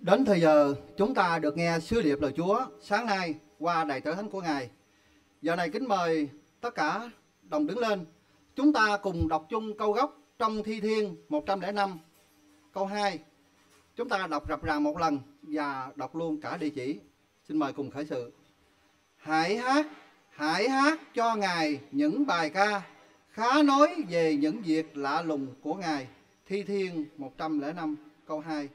Đến thời giờ chúng ta được nghe sứ điệp lời Chúa sáng nay qua đại tử thánh của Ngài. Giờ này kính mời tất cả đồng đứng lên. Chúng ta cùng đọc chung câu gốc trong Thi Thiên 105 câu 2. Chúng ta đọc rập ràng một lần và đọc luôn cả địa chỉ. Xin mời cùng khởi sự. Hãy hát, hãy hát cho Ngài những bài ca khá nói về những việc lạ lùng của Ngài. Thi Thiên 105 câu 2.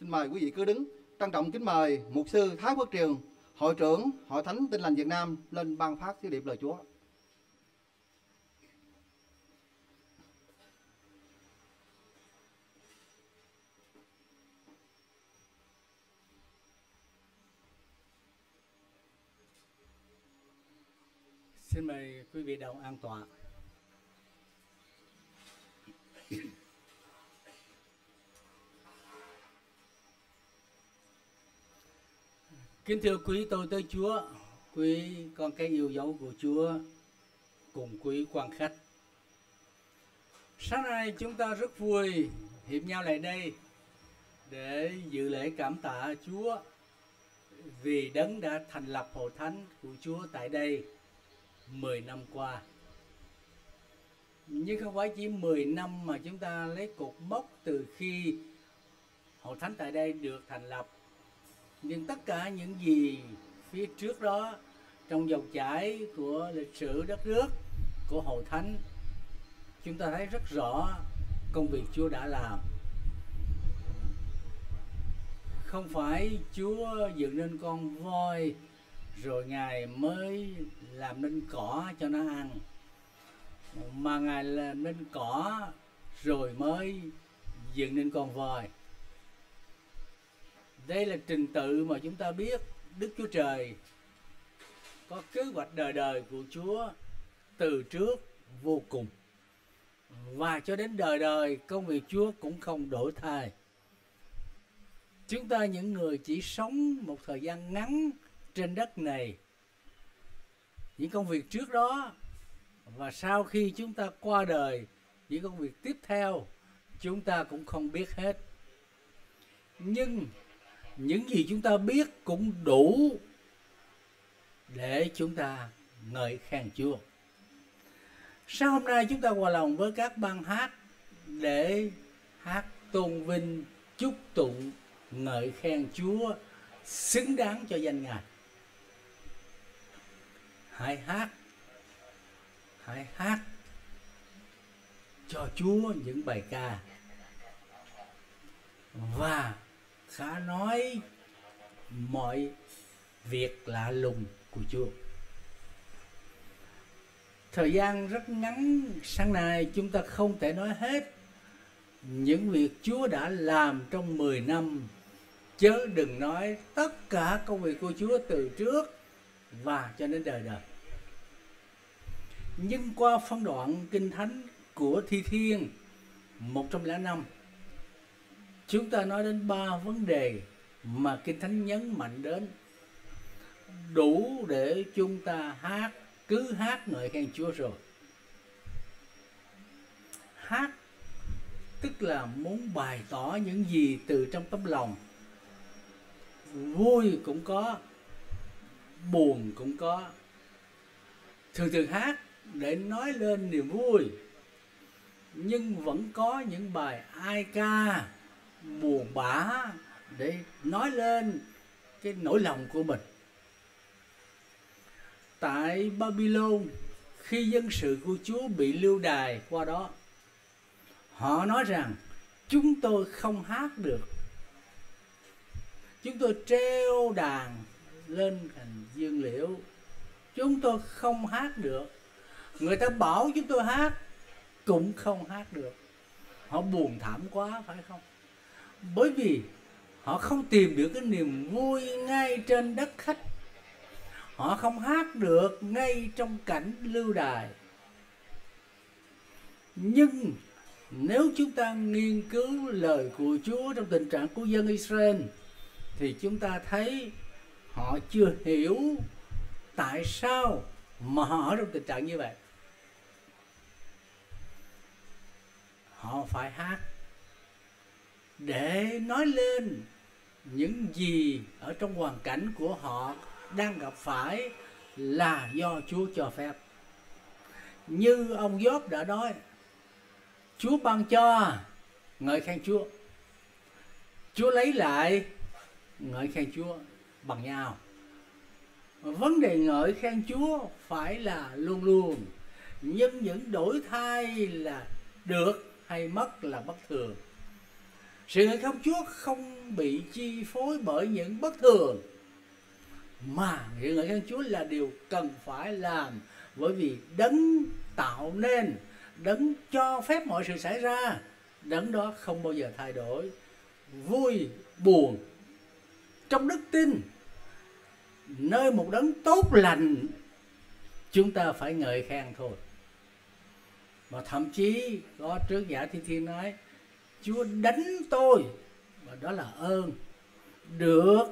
Xin mời quý vị cứ đứng. Trân trọng kính mời Mục sư Thái Quốc Trường, Hội trưởng Hội Thánh Tin Lành Việt Nam lên ban phát sứ điệp lời Chúa. Xin mời quý vị đồng an tọa. Kính thưa quý tôi tới Chúa, quý con cái yêu dấu của Chúa, cùng quý quan khách. Sáng nay chúng ta rất vui hiệp nhau lại đây để dự lễ cảm tạ Chúa vì đấng đã thành lập hội thánh của Chúa tại đây 10 năm qua. Nhưng không phải chỉ 10 năm mà chúng ta lấy cột mốc từ khi hội thánh tại đây được thành lập nhưng tất cả những gì phía trước đó, trong dòng chảy của lịch sử đất nước, của hội thánh, chúng ta thấy rất rõ công việc Chúa đã làm. Không phải Chúa dựng nên con voi rồi Ngài mới làm nên cỏ cho nó ăn, mà Ngài làm nên cỏ rồi mới dựng nên con voi đây là trình tự mà chúng ta biết Đức Chúa Trời có kế hoạch đời đời của Chúa từ trước vô cùng và cho đến đời đời, công việc Chúa cũng không đổi thay. Chúng ta những người chỉ sống một thời gian ngắn trên đất này, những công việc trước đó, và sau khi chúng ta qua đời, những công việc tiếp theo, chúng ta cũng không biết hết nhưng những gì chúng ta biết cũng đủ để chúng ta ngợi khen Chúa. Sáng hôm nay chúng ta hòa lòng với các ban hát để hát tôn vinh, chúc tụng, ngợi khen Chúa xứng đáng cho danh Ngài. Hãy hát, hãy hát cho Chúa những bài ca và khá nói, mọi việc lạ lùng của Chúa. Thời gian rất ngắn, sáng nay chúng ta không thể nói hết những việc Chúa đã làm trong 10 năm chớ đừng nói tất cả công việc của Chúa từ trước và cho đến đời đời. Nhưng qua phân đoạn kinh thánh của Thi Thiên 105 chúng ta nói đến ba vấn đề mà kinh thánh nhấn mạnh đến. Đủ để chúng ta hát, cứ hát ngợi khen Chúa rồi. Hát tức là muốn bày tỏ những gì từ trong tấm lòng. Vui cũng có, buồn cũng có. Thường thường hát để nói lên niềm vui, nhưng vẫn có những bài ai ca buồn bã. Để nói lên cái nỗi lòng của mình. Tại Babylon, khi dân sự của Chúa bị lưu đài qua đó, họ nói rằng chúng tôi không hát được. Chúng tôi treo đàn lên thành dương liễu. Chúng tôi không hát được. Người ta bảo chúng tôi hát, cũng không hát được. Họ buồn thảm quá, phải không? Bởi vì họ không tìm được cái niềm vui ngay trên đất khách. Họ không hát được ngay trong cảnh lưu đài. Nhưng nếu chúng ta nghiên cứu lời của Chúa trong tình trạng của dân Israel, thì chúng ta thấy họ chưa hiểu tại sao mà họ ở trong tình trạng như vậy. Họ phải hát để nói lên những gì ở trong hoàn cảnh của họ đang gặp phải là do Chúa cho phép. Như ông Gióp đã nói, Chúa ban cho, ngợi khen Chúa. Chúa lấy lại, ngợi khen Chúa bằng nhau. Vấn đề ngợi khen Chúa phải là luôn luôn, nhưng những đổi thay là được hay mất là bất thường. Sự ngợi khen Chúa không bị chi phối bởi những bất thường. Mà sự ngợi khen Chúa là điều cần phải làm bởi vì đấng tạo nên, đấng cho phép mọi sự xảy ra. Đấng đó không bao giờ thay đổi. Vui, buồn, trong đức tin, nơi một đấng tốt lành, chúng ta phải ngợi khen thôi. Mà thậm chí có trước giả thi thiên nói chúa đánh tôi, và đó là ơn. Được.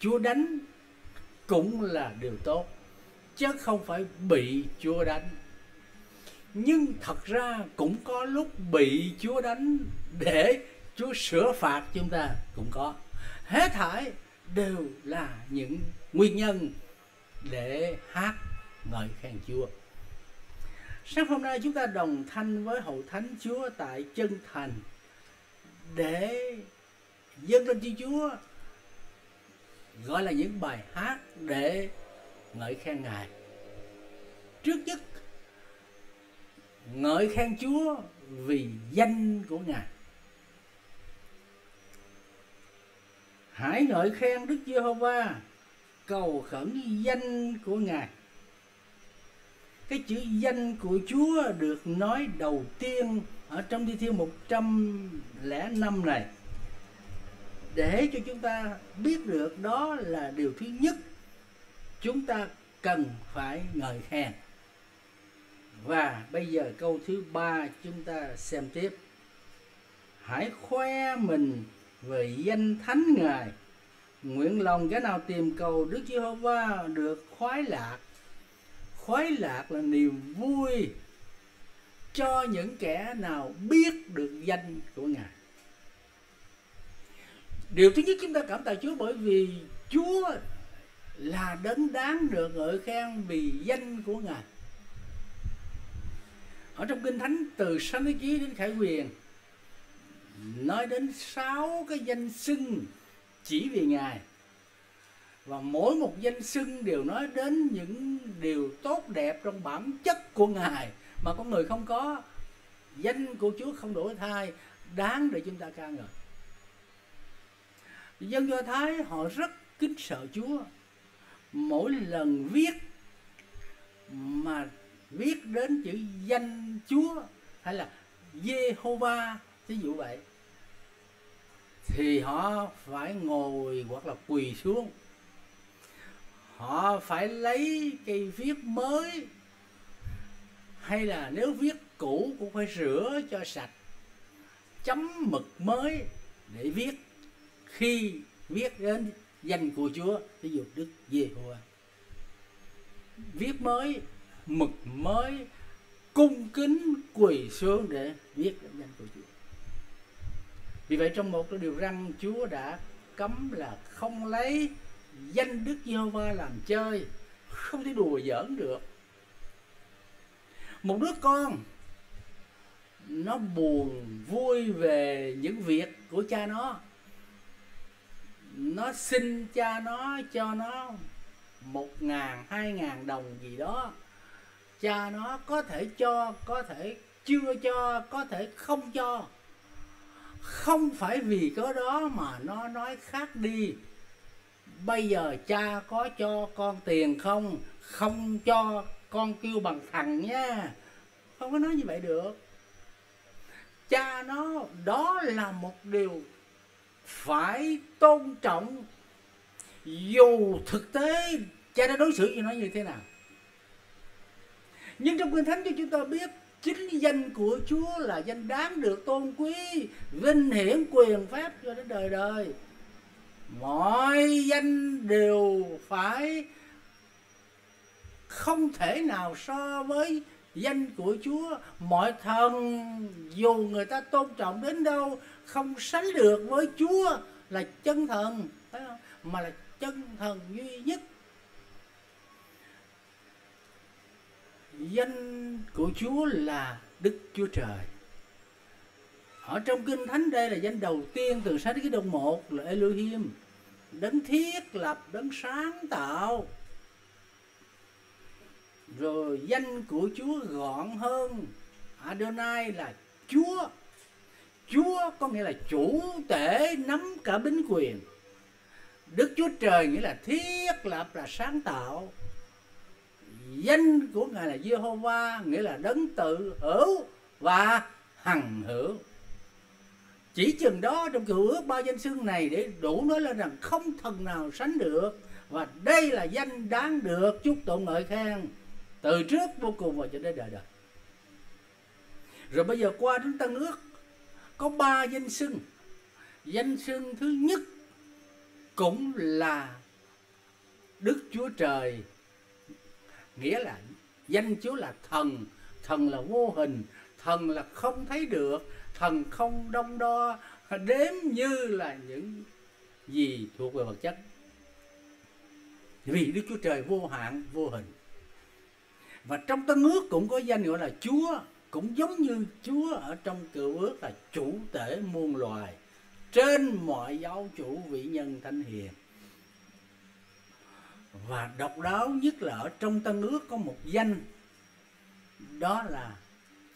Chúa đánh cũng là điều tốt, chứ không phải bị chúa đánh. Nhưng thật ra cũng có lúc bị chúa đánh để chúa sửa phạt chúng ta, cũng có. Hết thảy đều là những nguyên nhân để hát ngợi khen chúa sáng hôm nay chúng ta đồng thanh với hậu thánh chúa tại chân thành để dâng lên Thiên chúa, gọi là những bài hát để ngợi khen ngài. Trước nhất, ngợi khen chúa vì danh của ngài. Hãy ngợi khen đức giê-hô-va, cầu khẩn danh của ngài cái chữ danh của Chúa được nói đầu tiên ở trong thi thiên 105 này. Để cho chúng ta biết được đó là điều thứ nhất, chúng ta cần phải ngợi khen. Và bây giờ câu thứ ba chúng ta xem tiếp. Hãy khoe mình về danh thánh ngài. Nguyện lòng cái nào tìm cầu đức giê-hô-va được khoái lạc khoái lạc là niềm vui cho những kẻ nào biết được danh của ngài. Điều thứ nhất chúng ta cảm tạ chúa bởi vì chúa là đấng đáng được ngợi khen vì danh của ngài. Ở trong kinh thánh từ sáng thế ký đến khải quyền nói đến sáu cái danh xưng chỉ vì ngài. Và mỗi một danh xưng đều nói đến những điều tốt đẹp trong bản chất của ngài. Mà con người không có, danh của chúa không đổi thay, đáng để chúng ta ca ngợi. Dân do thái họ rất kính sợ chúa. Mỗi lần viết mà viết đến chữ danh chúa hay là Jehovah ví dụ vậy, thì họ phải ngồi hoặc là quỳ xuống họ phải lấy cây viết mới. Hay là nếu viết cũ cũng phải rửa cho sạch. Chấm mực mới để viết. Khi viết đến danh của Chúa ví dụ Đức Giê-hô viết mới, mực mới, cung kính quỳ xuống để viết đến danh của Chúa. Vì vậy trong một cái điều răn Chúa đã cấm là không lấy danh Đức Giê-hô-va làm chơi, không thể đùa giỡn được. Một đứa con, nó buồn vui về những việc của cha nó. Nó xin cha nó cho nó một ngàn, hai ngàn đồng gì đó. Cha nó có thể cho, có thể chưa cho, có thể không cho. Không phải vì cái đó mà nó nói khác đi bây giờ cha có cho con tiền không? Không cho con kêu bằng thằng nha. Không có nói như vậy được. Cha nó đó là một điều phải tôn trọng. Dù thực tế, cha đã đối xử với nó như thế nào. Nhưng trong kinh thánh cho chúng ta biết, chính danh của Chúa là danh đáng được tôn quý, vinh hiển quyền phép cho đến đời đời mọi danh đều phải không thể nào so với danh của Chúa. Mọi thần, dù người ta tôn trọng đến đâu, không sánh được với Chúa là chân thần, phải không? Mà là chân thần duy nhất. Danh của Chúa là Đức Chúa Trời ở trong kinh thánh đây là danh đầu tiên từ sách cái đồng một là Elohim. Đấng thiết lập, đấng sáng tạo. Rồi danh của Chúa gọn hơn. Adonai là Chúa. Chúa có nghĩa là chủ tể, nắm cả bính quyền. Đức Chúa Trời nghĩa là thiết lập, là sáng tạo. Danh của Ngài là Jehovah nghĩa là đấng tự hữu và hằng hữu chỉ chừng đó trong cựu ước ba danh xưng này để đủ nói lên rằng không thần nào sánh được. Và đây là danh đáng được chúc tụng ngợi khen. Từ trước vô cùng và cho đến đời đời. Rồi bây giờ qua đến tân ước, có ba danh xưng. Danh xưng thứ nhất cũng là đức chúa trời, nghĩa là danh chúa là thần. Thần là vô hình, thần là không thấy được thần không đông đo, đếm như là những gì thuộc về vật chất. Vì đức chúa trời vô hạn, vô hình. Và trong tân ước cũng có danh gọi là chúa, cũng giống như chúa ở trong cựu ước là chủ tể muôn loài, trên mọi giáo chủ vị nhân, thánh hiền. Và độc đáo nhất là ở trong tân ước có một danh, đó là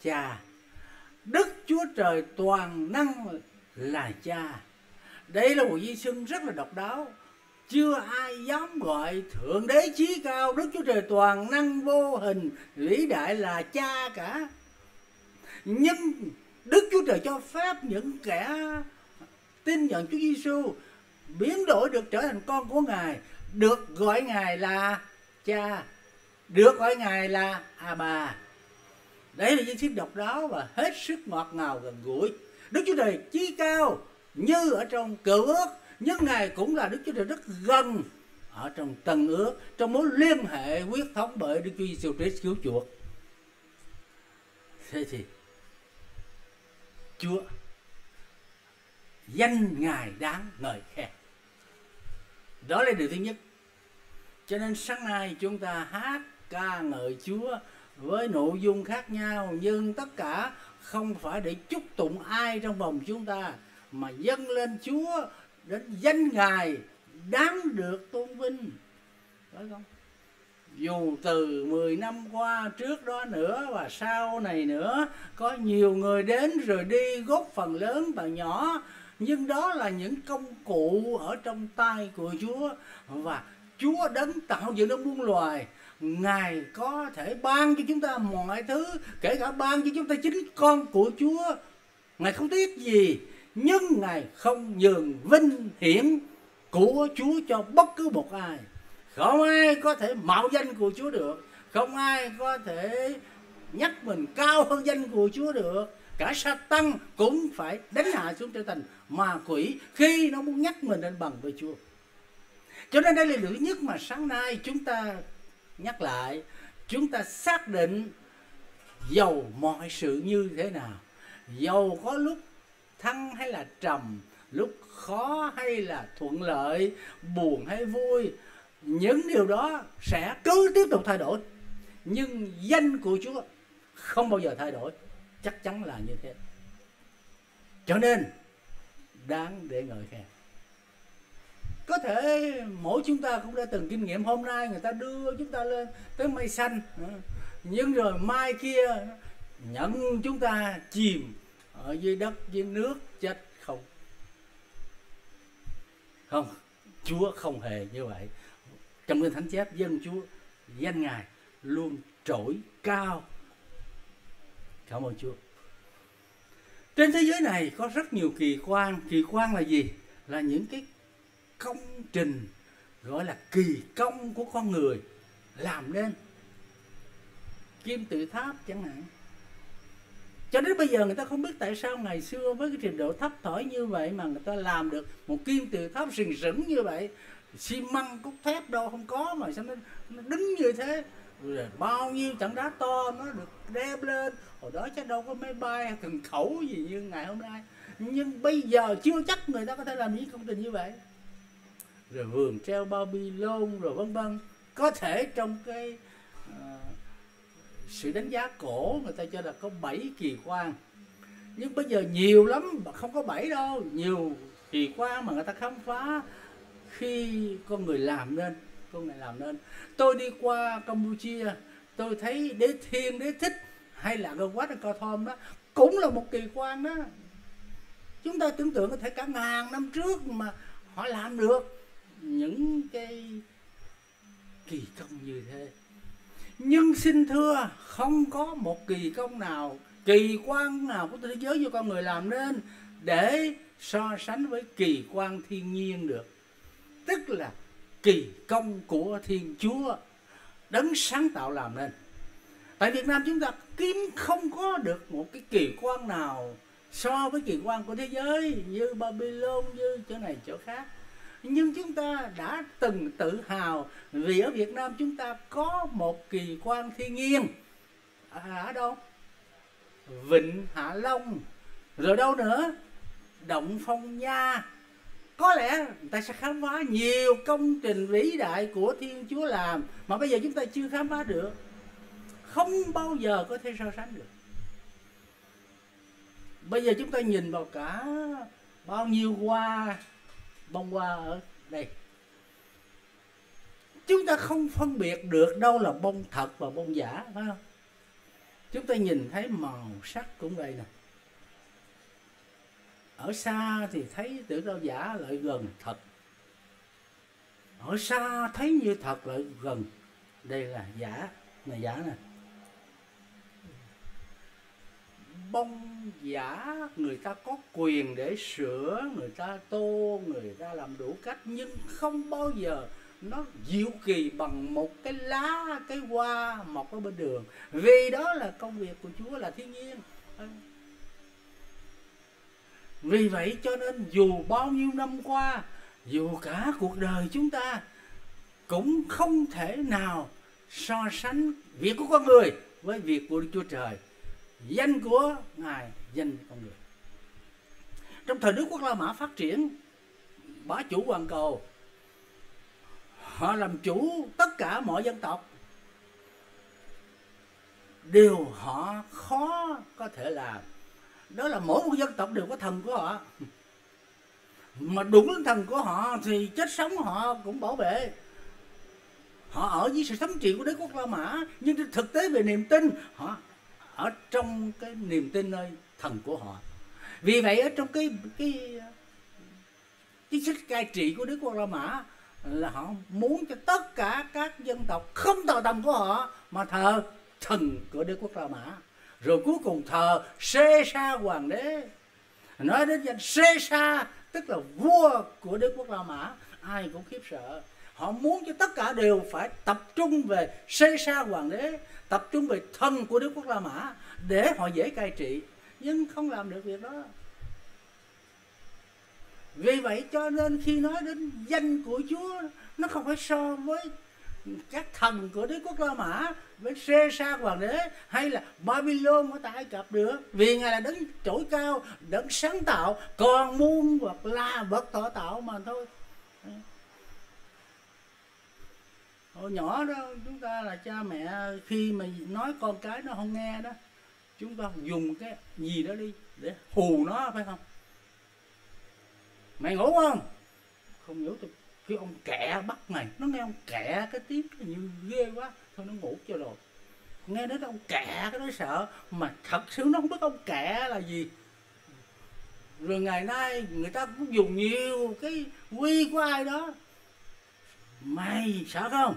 cha đức chúa trời toàn năng là cha. Đây là một di xưng rất là độc đáo. Chưa ai dám gọi thượng đế chí cao, đức chúa trời toàn năng vô hình, vĩ đại là cha cả. Nhưng đức chúa trời cho phép những kẻ tin nhận chúa giêsu biến đổi được trở thành con của ngài, được gọi ngài là cha, được gọi ngài là a bà đấy là những thiết độc đáo và hết sức ngọt ngào gần gũi. Đức chúa trời chi cao như ở trong cựu ước, nhưng ngài cũng là đức chúa trời rất gần ở trong tân ước, trong mối liên hệ huyết thống bởi đức chúa giêsu christ cứu chuộc. Thế thì chúa danh ngài đáng ngợi khen. Đó là điều thứ nhất. Cho nên sáng nay chúng ta hát ca ngợi chúa với nội dung khác nhau, nhưng tất cả không phải để chúc tụng ai trong vòng chúng ta, mà dâng lên Chúa đến danh Ngài đáng được tôn vinh. Phải không? Dù từ 10 năm qua trước đó nữa và sau này nữa, có nhiều người đến rồi đi góp phần lớn và nhỏ, nhưng đó là những công cụ ở trong tay của Chúa. Và Chúa đấng tạo dựng nó muôn loài Ngài có thể ban cho chúng ta mọi thứ, Kể cả ban cho chúng ta chính con của Chúa. Ngài không tiếc gì, Nhưng Ngài không nhường vinh hiển của Chúa cho bất cứ một ai. Không ai có thể mạo danh của Chúa được, Không ai có thể nhắc mình cao hơn danh của Chúa được. Cả sa tăng cũng phải đánh hạ xuống trở thành ma quỷ Khi nó muốn nhắc mình lên bằng với Chúa. Cho nên đây là điều nhất mà sáng nay chúng ta nhắc lại, chúng ta xác định dầu mọi sự như thế nào. Dầu có lúc thăng hay là trầm, lúc khó hay là thuận lợi, buồn hay vui, những điều đó sẽ cứ tiếp tục thay đổi. Nhưng danh của chúa không bao giờ thay đổi, chắc chắn là như thế. Cho nên, đáng để ngợi khen có thể mỗi chúng ta cũng đã từng kinh nghiệm, hôm nay người ta đưa chúng ta lên tới mây xanh. Nhưng rồi mai kia nhận chúng ta chìm ở dưới đất, dưới nước chết không? Không, chúa không hề như vậy. Trong kinh thánh chép, dân chúa, danh ngài luôn trỗi cao. Cảm ơn chúa. Trên thế giới này có rất nhiều kỳ quan. Kỳ quan là gì? Là những cái công trình gọi là kỳ công của con người làm nên kim tự tháp chẳng hạn. Cho đến bây giờ người ta không biết tại sao ngày xưa với cái trình độ thấp thỏi như vậy mà người ta làm được một kim tự tháp sừng sững như vậy xi măng cốt thép đâu không có mà sao nó, nó đứng như thế. Rồi bao nhiêu tảng đá to nó được đem lên hồi đó chắc đâu có máy bay hay cần khẩu gì như ngày hôm nay. Nhưng bây giờ chưa chắc người ta có thể làm những công trình như vậy rồi vườn treo bao bi lôn rồi vân vân. Có thể trong cái uh, sự đánh giá cổ người ta cho là có 7 kỳ quan. Nhưng bây giờ nhiều lắm mà không có bảy đâu. Nhiều kỳ quan mà người ta khám phá khi con người làm nên con người làm nên. Tôi đi qua campuchia tôi thấy đế thiên đế thích hay là gơ quát co thom đó cũng là một kỳ quan đó. Chúng ta tưởng tượng có thể cả ngàn năm trước mà họ làm được những cái kỳ công như thế. Nhưng xin thưa, không có một kỳ công nào, kỳ quan nào của thế giới do con người làm nên để so sánh với kỳ quan thiên nhiên được. Tức là kỳ công của thiên chúa đấng sáng tạo làm nên. Tại việt nam chúng ta kiếm không có được một cái kỳ quan nào so với kỳ quan của thế giới như babylon, như chỗ này, chỗ khác nhưng chúng ta đã từng tự hào vì ở Việt Nam chúng ta có một kỳ quan thiên nhiên. À, ở đâu? Vịnh Hạ Long. Rồi đâu nữa? Động Phong Nha. Có lẽ người ta sẽ khám phá nhiều công trình vĩ đại của Thiên Chúa làm, mà bây giờ chúng ta chưa khám phá được. Không bao giờ có thể so sánh được. Bây giờ chúng ta nhìn vào cả bao nhiêu hoa bông hoa ở đây. Chúng ta không phân biệt được đâu là bông thật và bông giả, phải không? Chúng ta nhìn thấy màu sắc cũng đây nè. Ở xa thì thấy tưởng đâu giả lại gần thật. Ở xa thấy như thật lại gần. Đây là giả này giả nè. Bông giả, người ta có quyền để sửa, người ta tô, người ta làm đủ cách, nhưng không bao giờ nó diệu kỳ bằng một cái lá, cái hoa, mọc ở bên đường. Vì đó là công việc của chúa là thiên nhiên. Vì vậy cho nên dù bao nhiêu năm qua, dù cả cuộc đời chúng ta, cũng không thể nào so sánh việc của con người với việc của Đức Chúa Trời. Danh của ngài danh con người. Trong thời Đức Quốc La Mã phát triển, bá chủ toàn cầu, họ làm chủ tất cả mọi dân tộc. Điều họ khó có thể làm, đó là mỗi một dân tộc đều có thần của họ. Mà đúng đến thần của họ thì chết sống họ cũng bảo vệ. Họ ở dưới sự thống trị của đế quốc La Mã, nhưng thực tế về niềm tin, họ ở trong cái niềm tin nơi thần của họ. Vì vậy ở trong cái cái chính sách cai trị của Đức Quốc La Mã là họ muốn cho tất cả các dân tộc không thờ thần của họ mà thờ thần của Đức Quốc La Mã. Rồi cuối cùng thờ Xê Sa hoàng đế. Nói đến danh Xê Sa, tức là vua của Đức Quốc La Mã, ai cũng khiếp sợ. Họ muốn cho tất cả đều phải tập trung về Xê Sa hoàng đế, tập trung về thân của Đức Quốc La Mã để họ dễ cai trị nhưng không làm được việc đó. Vì vậy cho nên khi nói đến danh của Chúa, nó không phải so với các thần của đế quốc La Mã, với Xê Sa hoàng đế hay là Babylon ở tại Ai Cập được vì ngài là đấng trỗi cao, đấng sáng tạo, còn muôn vật là vật tỏ tạo mà thôi. Hồi nhỏ đó, chúng ta là cha mẹ, khi mà nói con cái nó không nghe đó chúng ta dùng cái gì đó đi để hù nó, phải không? Mày ngủ không? Không ngủ tôi cái ông kẹ bắt mày, nó nghe ông kẹ cái tiếng như ghê quá, thôi nó ngủ cho rồi. Nghe đến ông kẹ cái nó sợ, mà thật sự nó không biết ông kẹ là gì. Rồi ngày nay người ta cũng dùng nhiều cái quy của ai đó. Mày sợ không?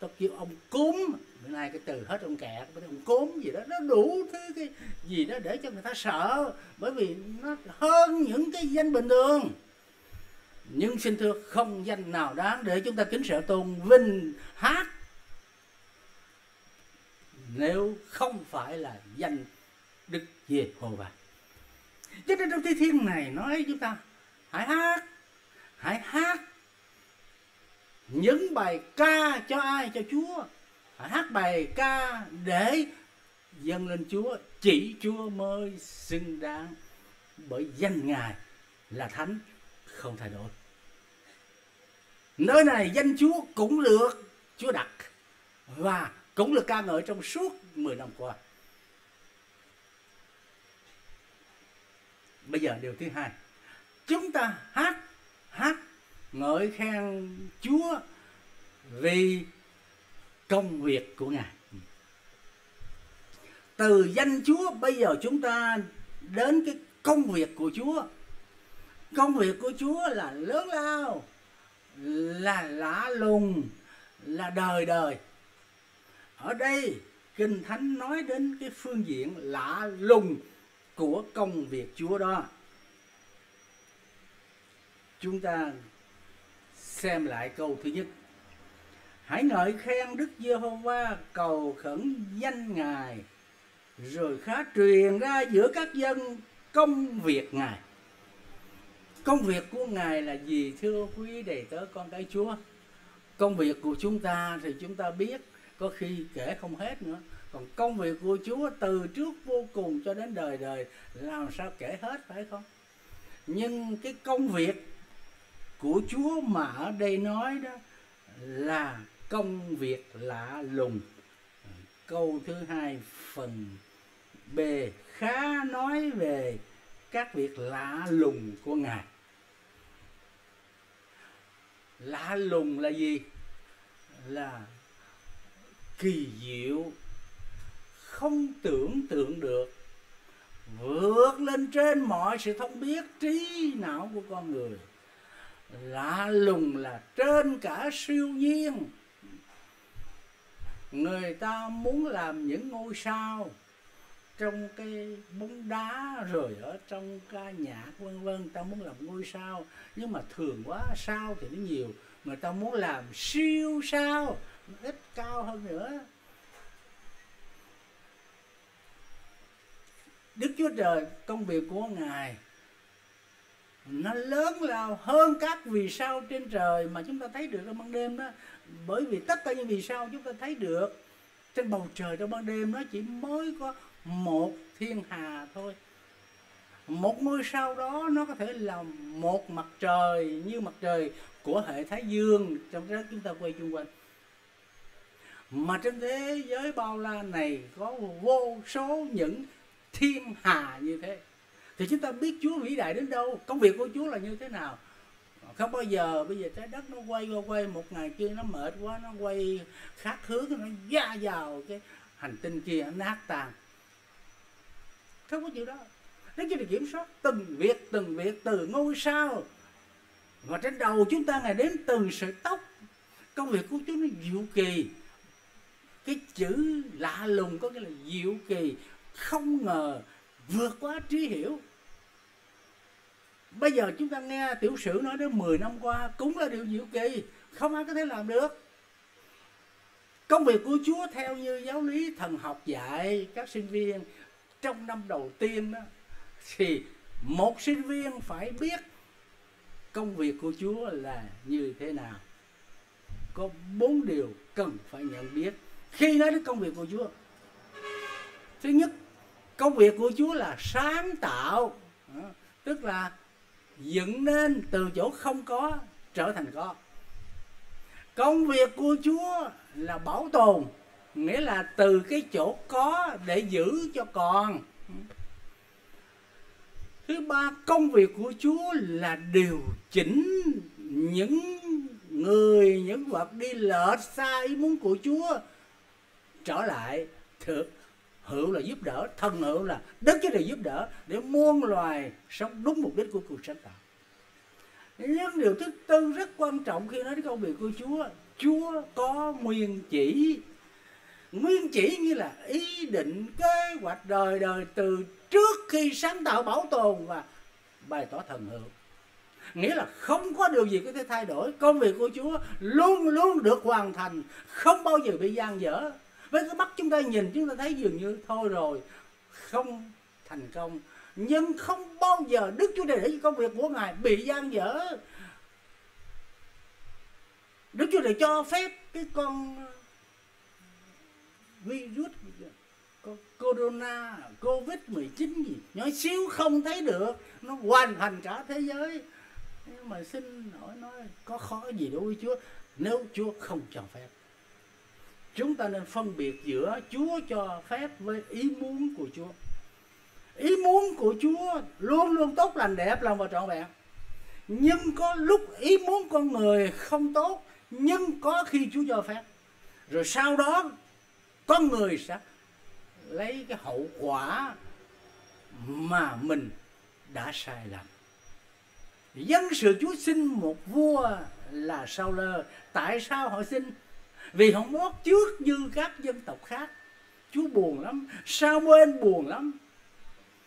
Tao kêu ông cúm nay cái từ hết ông kẹt cái ông cốm gì đó, nó đủ thứ cái gì đó để cho người ta sợ. Bởi vì nó hơn những cái danh bình thường. Nhưng xin thưa, không danh nào đáng để chúng ta kính sợ tôn vinh hát. Nếu không phải là danh đức giê hô va cho nên trong thi thiên này nói chúng ta, hãy hát hãy hát những bài ca cho ai, cho chúa hát bài ca để dâng lên Chúa. Chỉ Chúa mới xứng đáng, bởi danh Ngài là thánh, không thay đổi. Nơi này danh Chúa cũng được Chúa đặt và cũng được ca ngợi trong suốt 10 năm qua. Bây giờ điều thứ hai. Chúng ta hát hát ngợi khen Chúa vì công việc của Ngài. Từ danh Chúa bây giờ chúng ta đến cái công việc của Chúa. Công việc của Chúa là lớn lao, là lạ lùng, là đời đời. Ở đây Kinh Thánh nói đến cái phương diện lạ lùng của công việc Chúa đó. Chúng ta xem lại câu thứ nhất hãy ngợi khen đức giê-hô-va, cầu khẩn danh ngài, rồi khá truyền ra giữa các dân công việc ngài. Công việc của ngài là gì, thưa quý đầy tớ con cái chúa? Công việc của chúng ta thì chúng ta biết, có khi kể không hết nữa. Còn công việc của chúa từ trước vô cùng cho đến đời đời, làm sao kể hết, phải không? Nhưng cái công việc của Chúa mà ở đây nói đó là công việc lạ lùng. Câu thứ hai, phần B. Khá nói về các việc lạ lùng của Ngài. Lạ lùng là gì? Là kỳ diệu, không tưởng tượng được, vượt lên trên mọi sự thông biết trí não của con người. Lạ lùng là trên cả siêu nhiên người ta muốn làm những ngôi sao trong cái bóng đá rồi ở trong ca nhạc, vân vân. Ta muốn làm ngôi sao, nhưng mà thường quá, sao thì nó nhiều. Người ta muốn làm siêu sao, ít cao hơn nữa. Đức Chúa Trời, công việc của Ngài, nó lớn lao hơn các vì sao trên trời mà chúng ta thấy được trong ban đêm đó bởi vì tất cả những vì sao chúng ta thấy được, trên bầu trời trong ban đêm nó chỉ mới có một thiên hà thôi. Một ngôi sao đó nó có thể là một mặt trời như mặt trời của hệ thái dương, trong đó chúng ta quay chung quanh. Mà trên thế giới bao la này có vô số những thiên hà như thế. Thì chúng ta biết Chúa vĩ đại đến đâu, công việc của Chúa là như thế nào? Không bao giờ, bây giờ trái đất nó quay qua quay một ngày kia nó mệt quá, nó quay khác hướng, nó ra vào cái hành tinh kia, nó nát tan không có chuyện đó. Nó chỉ là kiểm soát từng việc từng việc từ ngôi sao và trên đầu chúng ta ngày đến từng sợi tóc. Công việc của chúng nó diệu kỳ. Cái chữ lạ lùng có nghĩa là diệu kỳ, không ngờ vượt quá trí hiểu bây giờ chúng ta nghe tiểu sử nói đến 10 năm qua cũng là điều diệu kỳ không ai có thể làm được. Công việc của chúa theo như giáo lý thần học dạy các sinh viên trong năm đầu tiên đó, thì một sinh viên phải biết công việc của chúa là như thế nào. Có bốn điều cần phải nhận biết. Khi nói đến công việc của chúa thứ nhất công việc của chúa là sáng tạo tức là dựng nên từ chỗ không có trở thành có. Công việc của chúa là bảo tồn, nghĩa là từ cái chỗ có để giữ cho còn. Thứ ba, công việc của chúa là điều chỉnh những người, những vật đi lệch xa ý muốn của chúa trở lại thực hữu là giúp đỡ thần hữu là đức chúa trời giúp đỡ để muôn loài sống đúng mục đích của cuộc sáng tạo nhưng điều thứ tư rất quan trọng khi nói đến công việc của chúa chúa có nguyên chỉ. Nguyên chỉ như là ý định, kế hoạch đời đời từ trước khi sáng tạo bảo tồn và bày tỏ thần hữu. Nghĩa là không có điều gì có thể thay đổi. Công việc của chúa luôn luôn được hoàn thành, không bao giờ bị gian dở với cái mắt chúng ta nhìn, chúng ta thấy dường như thôi rồi, không thành công. Nhưng không bao giờ đức chúa trời để cho công việc của ngài bị gian dở. Đức chúa trời cho phép cái con virus corona, covid 19 gì, nhỏ xíu không thấy được, nó hoàn thành cả thế giới. Nhưng mà xin hỏi nói có khó gì đối với chúa, nếu chúa không cho phép chúng ta nên phân biệt giữa chúa cho phép với ý muốn của chúa. Ý muốn của chúa luôn luôn tốt, lành đẹp, lòng và trọn vẹn. Nhưng có lúc ý muốn con người không tốt, nhưng có khi chúa cho phép. Rồi sau đó, con người sẽ lấy cái hậu quả mà mình đã sai lầm. Dân sự chúa xin một vua là sao lơ tại sao họ xin? Vì họ mót trước như các dân tộc khác. Chúa buồn lắm sao quên buồn lắm.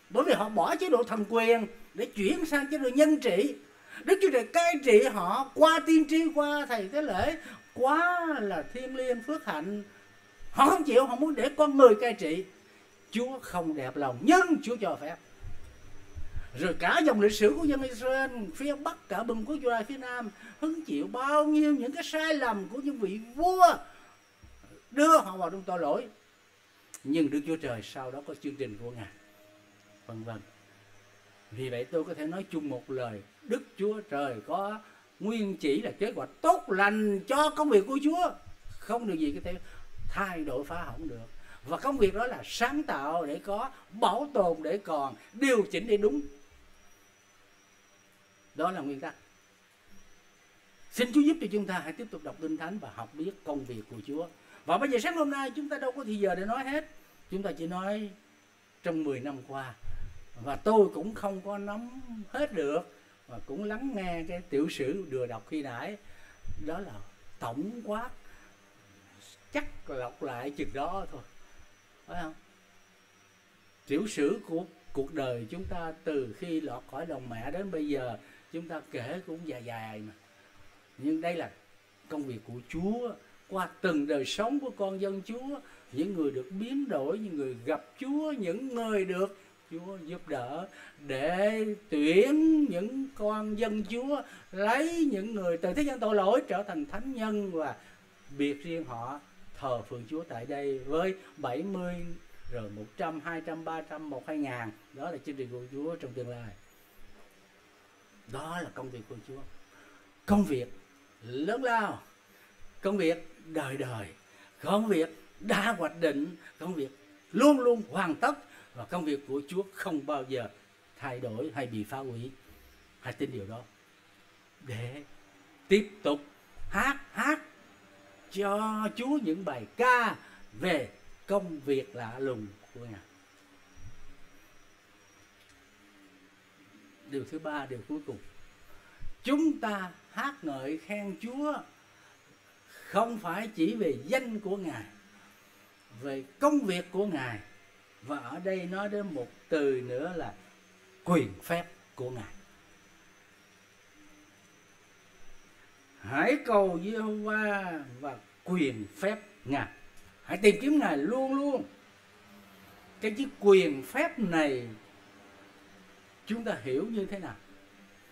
Bởi vì họ bỏ chế độ thần quyền để chuyển sang chế độ nhân trị. Đức chúa trời cai trị họ qua tiên tri, qua thầy tế lễ. Quá là thiên liêng, phước hạnh. Họ không chịu, họ muốn để con người cai trị. Chúa không đẹp lòng, nhưng chúa cho phép rồi cả dòng lịch sử của dân Israel, phía bắc, cả bừng của Judah phía nam, hứng chịu bao nhiêu những cái sai lầm của những vị vua đưa họ vào trong tội lỗi. Nhưng Đức Chúa Trời sau đó có chương trình của Ngài. Vân vân. Vì vậy tôi có thể nói chung một lời, Đức Chúa Trời có nguyên chỉ là kế hoạch tốt lành cho công việc của Chúa. Không được gì có thể thay đổi phá hỏng được. Và công việc đó là sáng tạo để có bảo tồn, để còn điều chỉnh để đúng đó là nguyên tắc. Xin Chúa giúp cho chúng ta hãy tiếp tục đọc Kinh Thánh và học biết công việc của Chúa. Và bây giờ sáng hôm nay chúng ta đâu có thì giờ để nói hết. Chúng ta chỉ nói trong 10 năm qua. Và tôi cũng không có nắm hết được và cũng lắng nghe cái tiểu sử vừa đọc khi nãy. Đó là tổng quát, chắc lọc lại chừng đó thôi. Phải không? Tiểu sử của cuộc đời chúng ta từ khi lọt khỏi lòng mẹ đến bây giờ chúng ta kể cũng dài dài mà. Nhưng đây là công việc của Chúa. Qua từng đời sống của con dân Chúa những người được biến đổi những người gặp Chúa những người được Chúa giúp đỡ để tuyển những con dân Chúa lấy những người từ thế gian tội lỗi trở thành thánh nhân và biệt riêng họ thờ phượng Chúa tại đây với 70 rồi 100, 200, 300, 1, 2 ngàn. Đó là chương trình của Chúa trong tương lai đó là công việc của Chúa công việc lớn lao, công việc đời đời, công việc đã hoạch định, công việc luôn luôn hoàn tất và công việc của Chúa không bao giờ thay đổi hay bị phá hủy hãy tin điều đó để tiếp tục hát hát cho Chúa những bài ca về công việc lạ lùng của Ngài. Điều thứ ba, điều cuối cùng. Chúng ta hát ngợi khen Chúa không phải chỉ về danh của Ngài, về công việc của Ngài và ở đây nói đến một từ nữa là quyền phép của Ngài. Hãy cầu Giê-hô-va và quyền phép Ngài. Hãy tìm kiếm Ngài luôn luôn. Cái chữ quyền phép này chúng ta hiểu như thế nào?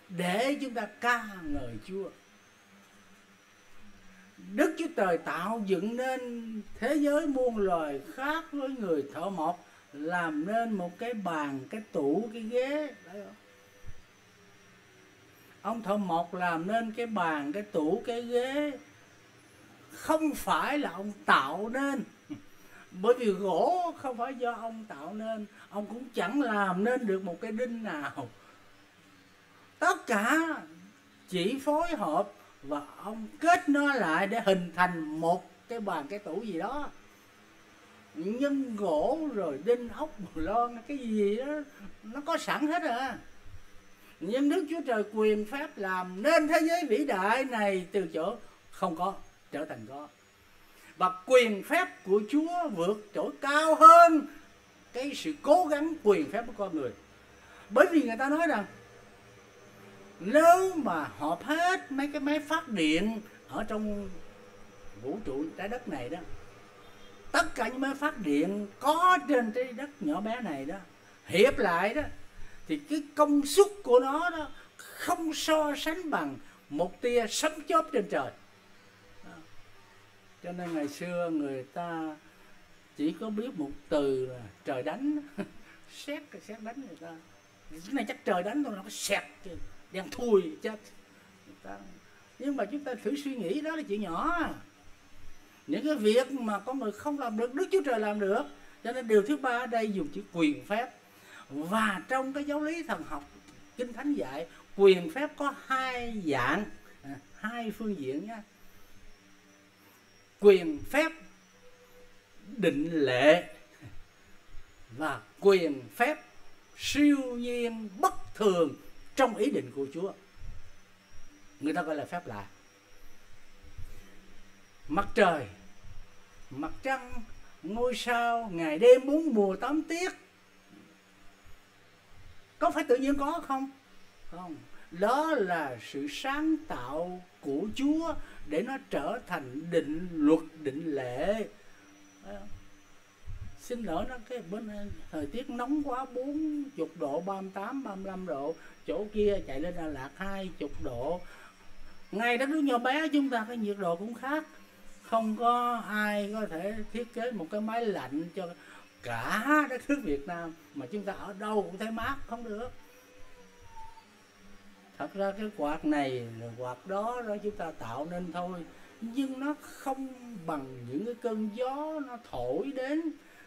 Để chúng ta ca ngợi Chúa. Đức Chúa Trời tạo dựng nên thế giới muôn loài khác với người thợ mộc làm nên một cái bàn, cái tủ, cái ghế. Đấy không? Ông thợ mộc làm nên cái bàn, cái tủ, cái ghế không phải là ông tạo nên bởi vì gỗ không phải do ông tạo nên ông cũng chẳng làm nên được một cái đinh nào. Tất cả chỉ phối hợp và ông kết nó lại để hình thành một cái bàn cái tủ gì đó. Nhân gỗ rồi đinh ốc lon, cái gì đó, nó có sẵn hết à. Nhưng Đức Chúa Trời quyền phép làm nên thế giới vĩ đại này từ chỗ không có, trở thành có. Và quyền phép của Chúa vượt chỗ cao hơn cái sự cố gắng quyền phép của con người. Bởi vì người ta nói rằng, nếu mà họ hết mấy cái máy phát điện ở trong vũ trụ, trái đất này đó, tất cả những máy phát điện có trên trái đất nhỏ bé này đó, hiệp lại đó, thì cái công suất của nó đó không so sánh bằng một tia sấm chớp trên trời. Cho nên ngày xưa người ta chỉ có biết một từ là trời đánh. Xét xét đánh người ta. Cái này chắc trời đánh thôi nó có sẹt đen thui chết. Người ta nhưng mà chúng ta thử suy nghĩ đó là chuyện nhỏ. Những cái việc mà con người không làm được đức chúa trời làm được cho nên điều thứ ba ở đây dùng chữ quyền phép. Và trong cái giáo lý thần học kinh thánh dạy quyền phép có hai dạng. À, hai phương diện nha quyền phép định lệ và quyền phép siêu nhiên bất thường trong ý định của Chúa. Người ta gọi là phép lạ. Mặt trời, mặt trăng, ngôi sao, ngày đêm, bốn mùa, tám tiết. Có phải tự nhiên có không? Không. Đó là sự sáng tạo của Chúa để nó trở thành định luật, định lệ xin lỗi nó, cái bên ờ, thời tiết nóng quá 40 độ 38 35 độ. Chỗ kia chạy lên Đà Lạt 20 độ. Ngay đất nước nhỏ bé chúng ta, cái nhiệt độ cũng khác. Không có ai có thể thiết kế một cái máy lạnh cho cả đất nước Việt Nam, mà chúng ta ở đâu cũng thấy mát, không được. Thật ra cái quạt này quạt đó đó chúng ta tạo nên thôi nhưng nó không bằng những cái cơn gió nó thổi đến,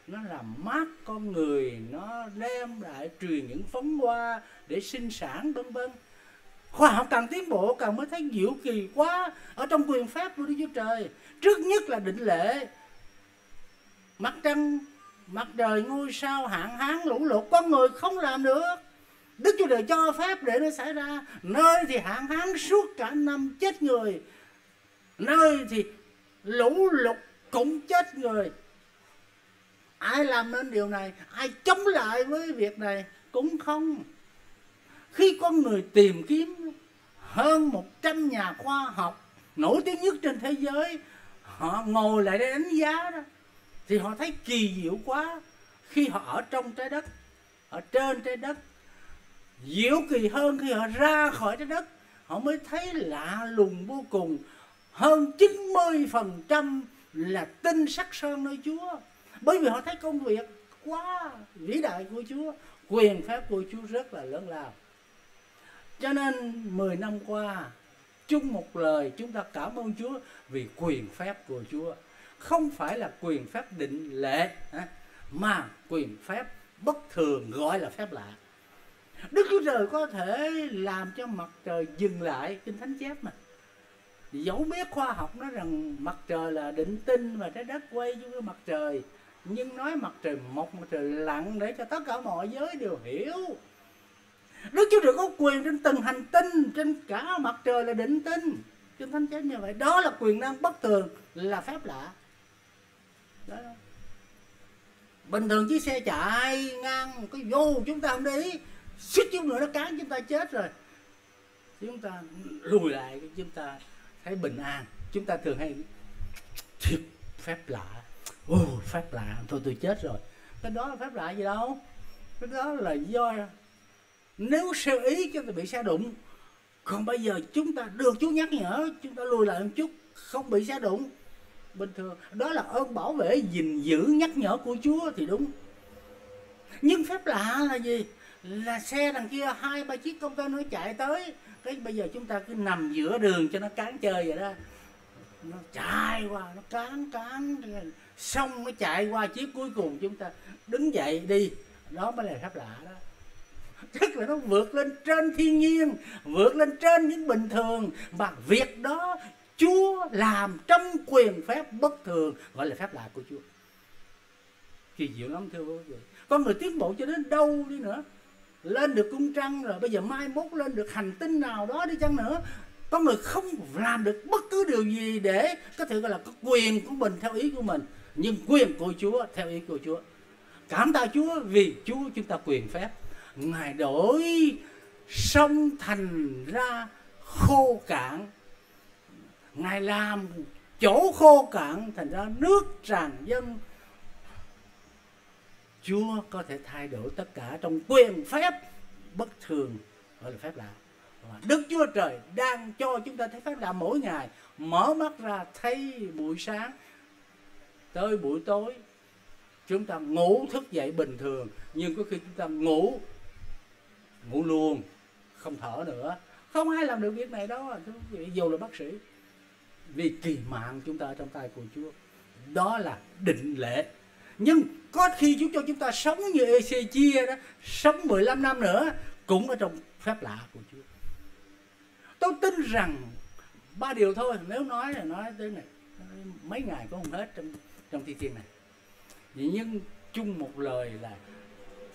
nó làm mát con người, nó đem lại truyền những phóng hoa để sinh sản, vân vân. Khoa học càng tiến bộ càng mới thấy diệu kỳ quá ở trong quyền phép của Đức Chúa Trời. Trước nhất là định lệ mặt trăng, mặt trời ngôi sao hạn hán lũ lụt, con người không làm được. Đức Chúa Trời cho phép để nó xảy ra. Nơi thì hạn hán suốt cả năm chết người nơi thì lũ lụt cũng chết người. Ai làm nên điều này, ai chống lại với việc này cũng không. Khi con người tìm kiếm hơn 100 nhà khoa học nổi tiếng nhất trên thế giới, họ ngồi lại để đánh giá đó, thì họ thấy kỳ diệu quá. Khi họ ở trong trái đất, ở trên trái đất, diệu kỳ hơn khi họ ra khỏi trái đất, họ mới thấy lạ lùng vô cùng hơn 90% là tin sắc son nơi Chúa. Bởi vì họ thấy công việc quá vĩ đại của Chúa, quyền phép của Chúa rất là lớn lao. Cho nên 10 năm qua, chung một lời chúng ta cảm ơn Chúa vì quyền phép của Chúa. Không phải là quyền phép định lệ mà quyền phép bất thường gọi là phép lạ. Đức Chúa Trời có thể làm cho mặt trời dừng lại. Kinh Thánh chép mà. Dẫu biết khoa học nói rằng mặt trời là định tinh và trái đất quay với mặt trời. Nhưng nói mặt trời mọc, mặt trời lặn để cho tất cả mọi giới đều hiểu. Đức Chúa Trời có quyền trên từng hành tinh Trên cả mặt trời là định tinh. Kinh Thánh chép như vậy. Đó là quyền năng bất thường Là phép lạ. Đó. Bình thường chiếc xe chạy ngang Cái vô chúng ta không để ý. Suýt chút nữa nó cán chúng ta chết rồi. Chúng ta lùi lại chúng ta thấy bình an. Chúng ta thường hay thiệt phép lạ. Ồ phép lạ. Thôi, tôi chết rồi. Cái đó là phép lạ gì đâu? Cái đó là do nếu sơ ý chúng ta bị xe đụng, còn bây giờ chúng ta được chú nhắc nhở, chúng ta lùi lại một chút, không bị xe đụng. Bình thường, đó là ơn bảo vệ, gìn giữ, nhắc nhở của chúa thì đúng. Nhưng phép lạ là gì? Là xe đằng kia hai ba chiếc công tơ nó chạy tới cái bây giờ chúng ta cứ nằm giữa đường cho nó cán chơi vậy đó. Nó chạy qua, nó cán cán xong nó chạy qua chiếc cuối cùng chúng ta đứng dậy đi. Đó mới là phép lạ đó. Tức là nó vượt lên trên thiên nhiên, vượt lên trên những bình thường, mà việc đó Chúa làm trong quyền phép bất thường, gọi là phép lạ của Chúa. Kỳ diệu lắm, thưa quý vị. Con người tiến bộ cho đến đâu đi nữa lên được cung trăng rồi, bây giờ mai mốt lên được hành tinh nào đó đi chăng nữa. Có người không làm được bất cứ điều gì để có thể gọi là có quyền của mình theo ý của mình. Nhưng quyền của Chúa theo ý của Chúa. Cảm tạ Chúa vì Chúa chúng ta quyền phép. Ngài đổi sông thành ra khô cạn. Ngài làm chỗ khô cạn thành ra nước tràn dân. Chúa có thể thay đổi tất cả trong quyền phép, bất thường, gọi là phép lạ. Và Đức Chúa Trời đang cho chúng ta thấy phép lạ mỗi ngày. Mở mắt ra, thấy buổi sáng, tới buổi tối, chúng ta ngủ thức dậy bình thường nhưng có khi chúng ta ngủ ngủ luôn không thở nữa không ai làm được việc này đó. dù là bác sĩ vì kỳ mạng chúng ta ở trong tay của Chúa đó là định lệ nhưng có khi Chúa cho chúng ta sống như EC chia đó, sống 15 năm nữa, cũng ở trong phép lạ của Chúa. Tôi tin rằng ba điều thôi, nếu nói là nói tới này, mấy ngày cũng không hết trong trong thi thiên này. Nhưng chung một lời là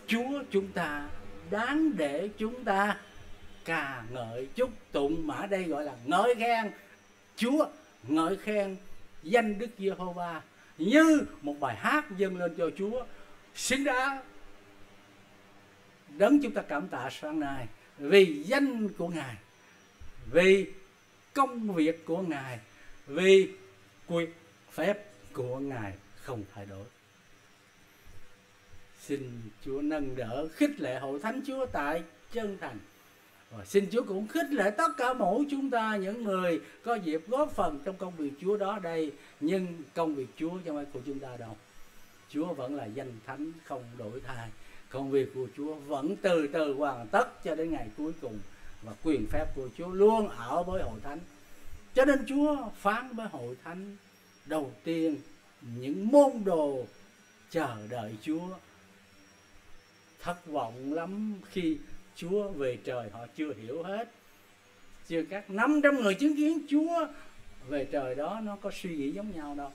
Chúa chúng ta, đáng để chúng ta ca ngợi, chúc tụng mà ở đây gọi là ngợi khen Chúa, ngợi khen danh Đức Giê-hô-va như một bài hát dâng lên cho Chúa xứng đáng đấng chúng ta cảm tạ sáng nay vì danh của Ngài, vì công việc của Ngài, vì quyền phép của Ngài không thay đổi. Xin Chúa nâng đỡ khích lệ hội thánh Chúa tại chân thành và xin Chúa cũng khích lệ tất cả mỗi chúng ta, những người có dịp góp phần trong công việc Chúa đó đây. Nhưng công việc Chúa trong ai của chúng ta đâu. Chúa vẫn là danh thánh, không đổi thay. Công việc của Chúa vẫn từ từ hoàn tất cho đến ngày cuối cùng. Và quyền phép của Chúa luôn ở với hội thánh. Cho nên Chúa phán với hội thánh đầu tiên, những môn đồ chờ đợi Chúa. Thất vọng lắm khi Chúa về trời họ chưa hiểu hết chưa các 500 người chứng kiến Chúa về trời đó nó có suy nghĩ giống nhau đâu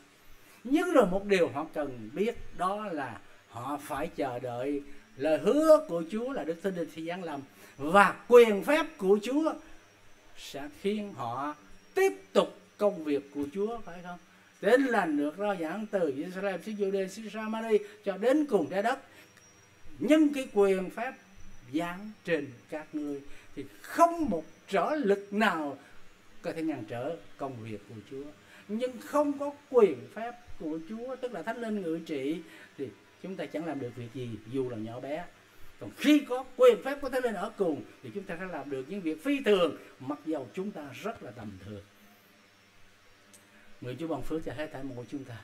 nhưng rồi một điều họ cần biết đó là họ phải chờ đợi lời hứa của Chúa là Đức Thánh Linh sẽ giáng lâm và quyền phép của Chúa sẽ khiến họ tiếp tục công việc của Chúa phải không? Đến lành được rao giảng từ Israel, xứ Judea, xứ Samari cho đến cùng trái đất. Nhưng cái quyền phép giáng trên các ngươi thì không một trở lực nào có thể ngăn trở công việc của Chúa. Nhưng không có quyền phép của Chúa, tức là Thánh Linh ngự trị thì chúng ta chẳng làm được việc gì dù là nhỏ bé còn khi có quyền phép của Thánh Linh ở cùng thì chúng ta sẽ làm được những việc phi thường mặc dầu chúng ta rất là tầm thường nguyện Chúa ban phước cho hết thảy mọi chúng ta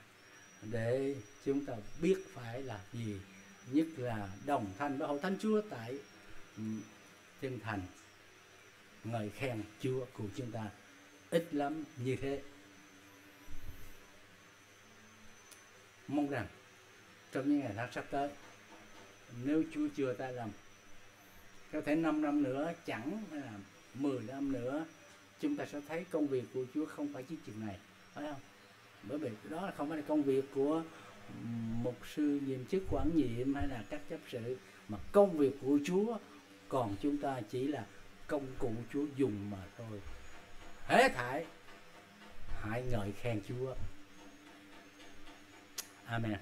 để chúng ta biết phải làm gì nhất là đồng thanh với hội thánh Chúa tại chân thành. Ngợi khen Chúa của chúng ta. Ít lắm như thế. Mong rằng trong những ngày tháng sắp tới, nếu Chúa chưa ta làm có thể 5 năm nữa, chẳng hay là 10 năm nữa, chúng ta sẽ thấy công việc của Chúa không phải chỉ chừng này, phải không? Bởi vì đó là không phải là công việc của mục sư nhiệm chức quản nhiệm hay là các chấp sự, mà công việc của Chúa còn chúng ta chỉ là công cụ Chúa dùng mà thôi. Hết thải hãy ngợi khen Chúa. Amen.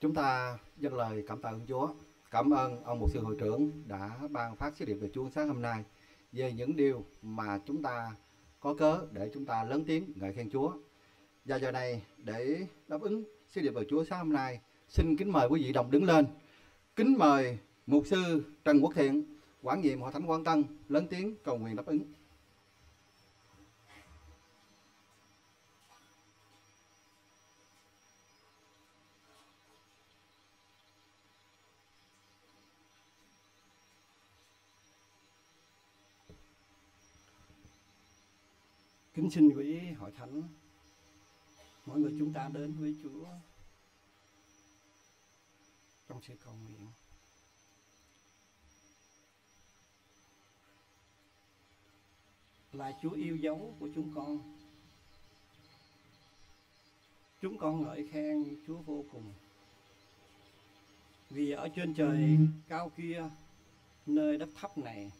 Chúng ta dâng lời cảm tạ ơn Chúa. Cảm ơn ông mục sư hội trưởng đã ban phát sứ điệp về Chúa sáng hôm nay về những điều mà chúng ta có cớ để chúng ta lớn tiếng ngợi khen Chúa. Và giờ này để đáp ứng sứ điệp về Chúa sáng hôm nay, xin kính mời quý vị đồng đứng lên. Kính mời mục sư Trần Quốc Thiện, quản nhiệm hội thánh Quang Tân lớn tiếng cầu nguyện đáp ứng. Kính xin quý hội thánh, mọi người chúng ta đến với Chúa trong sự cầu nguyện. Là Chúa yêu dấu của chúng con. Chúng con ngợi khen Chúa vô cùng. Vì ở trên trời cao kia, nơi đất thấp này,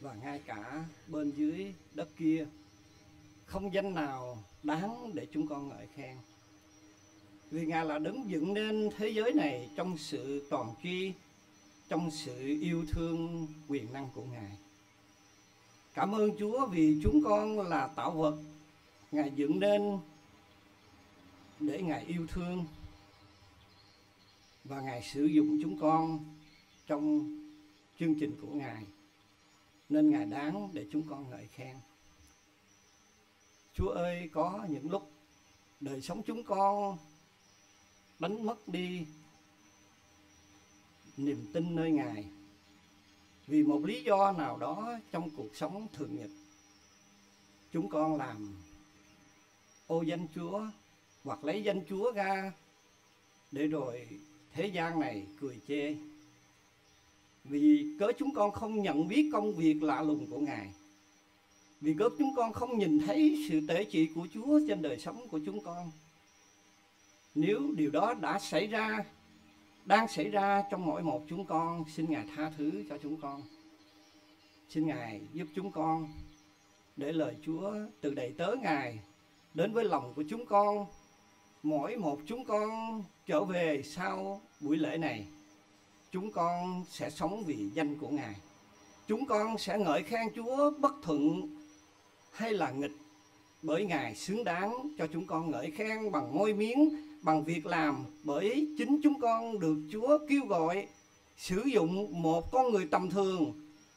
và ngay cả bên dưới đất kia không danh nào đáng để chúng con ngợi khen. Vì ngài là đứng dựng nên thế giới này trong sự toàn tri, trong sự yêu thương quyền năng của ngài. Cảm ơn chúa vì chúng con là tạo vật ngài dựng nên để ngài yêu thương và ngài sử dụng chúng con trong chương trình của ngài. Nên ngài đáng để chúng con ngợi khen chúa ơi, có những lúc đời sống chúng con đánh mất đi niềm tin nơi ngài. Vì một lý do nào đó trong cuộc sống thường nhật, chúng con làm ô danh chúa hoặc lấy danh chúa ra để rồi thế gian này cười chê. Vì cớ chúng con không nhận biết công việc lạ lùng của ngài vì gốc chúng con không nhìn thấy sự tế trị của chúa trên đời sống của chúng con. Nếu điều đó đã xảy ra, đang xảy ra trong mỗi một chúng con, xin ngài tha thứ cho chúng con. Xin ngài giúp chúng con để lời chúa từ đầy tớ ngài đến với lòng của chúng con, mỗi một chúng con trở về sau buổi lễ này, chúng con sẽ sống vì danh của ngài. Chúng con sẽ ngợi khen chúa bất thuận hay là nghịch bởi ngài xứng đáng cho chúng con ngợi khen bằng môi miếng, bằng việc làm, bởi chính chúng con được chúa kêu gọi sử dụng một con người tầm thường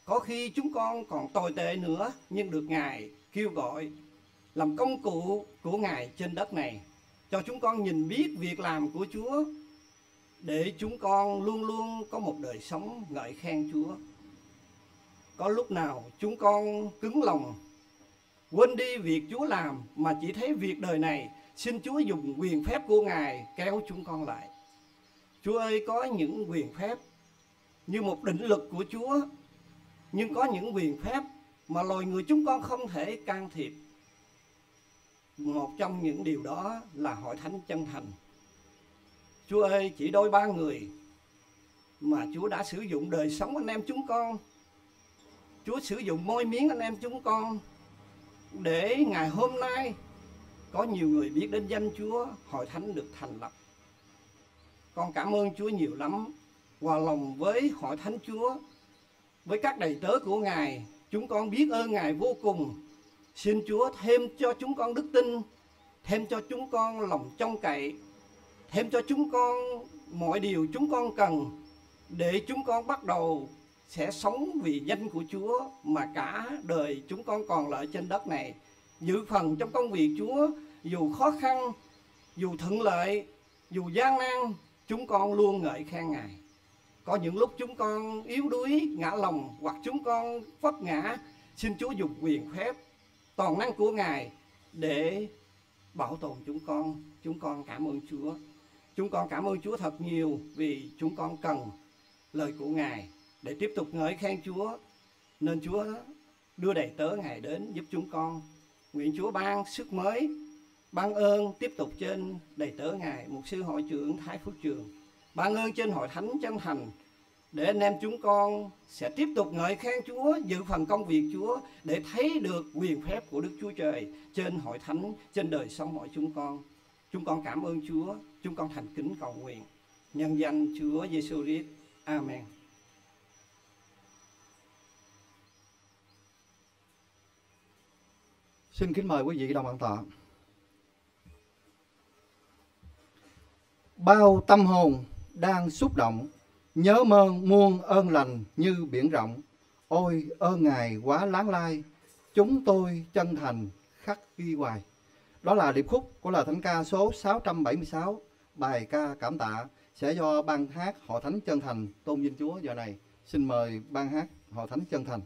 có khi chúng con còn tồi tệ nữa, nhưng được ngài kêu gọi làm công cụ của ngài trên đất này, cho chúng con nhìn biết việc làm của Chúa, để chúng con luôn luôn có một đời sống ngợi khen Chúa. Có lúc nào chúng con cứng lòng quên đi việc Chúa làm, mà chỉ thấy việc đời này. Xin Chúa dùng quyền phép của Ngài kéo chúng con lại. Chúa ơi, có những quyền phép như một định lực của Chúa, nhưng có những quyền phép mà loài người chúng con không thể can thiệp. Một trong những điều đó là hội thánh chân thành. Chúa ơi, chỉ đôi ba người mà chúa đã sử dụng đời sống anh em chúng con. Chúa sử dụng môi miếng anh em chúng con để ngày hôm nay có nhiều người biết đến danh chúa hội thánh được thành lập. Con cảm ơn chúa nhiều lắm hòa lòng với hội thánh chúa. Với các đầy tớ của ngài chúng con biết ơn ngài vô cùng. Xin Chúa thêm cho chúng con đức tin, thêm cho chúng con lòng trông cậy, thêm cho chúng con mọi điều chúng con cần để chúng con bắt đầu sẽ sống vì danh của Chúa mà cả đời chúng con còn lại trên đất này. Giữ phần trong công việc Chúa dù khó khăn, dù thuận lợi, dù gian nan, chúng con luôn ngợi khen Ngài. Có những lúc chúng con yếu đuối, ngã lòng hoặc chúng con vấp ngã, xin Chúa dùng quyền phép toàn năng của Ngài để bảo tồn chúng con. Chúng con cảm ơn Chúa. Chúng con cảm ơn Chúa thật nhiều vì chúng con cần lời của Ngài để tiếp tục ngợi khen Chúa. Nên Chúa đưa đầy tớ Ngài đến giúp chúng con. Nguyện Chúa ban sức mới, ban ơn tiếp tục trên đầy tớ Ngài, một sư hội trưởng Thái Phước Trường. Ban ơn trên hội thánh chân thành để anh em chúng con sẽ tiếp tục ngợi khen Chúa, dự phần công việc Chúa để thấy được quyền phép của Đức Chúa Trời trên hội thánh, trên đời sống mọi chúng con. Chúng con cảm ơn Chúa, chúng con thành kính cầu nguyện. Nhân danh Chúa Giêsu Christ. Amen. Xin kính mời quý vị đồng bạn tọa. Bao tâm hồn đang xúc động Nhớ mơn muôn ơn lành như biển rộng, ôi ơn Ngài quá láng lai, chúng tôi chân thành khắc ghi hoài. Đó là điệp khúc của lời thánh ca số 676, bài ca cảm tạ sẽ do ban hát Hội Thánh Chân Thành tôn vinh Chúa giờ này. Xin mời ban hát Hội Thánh Chân Thành.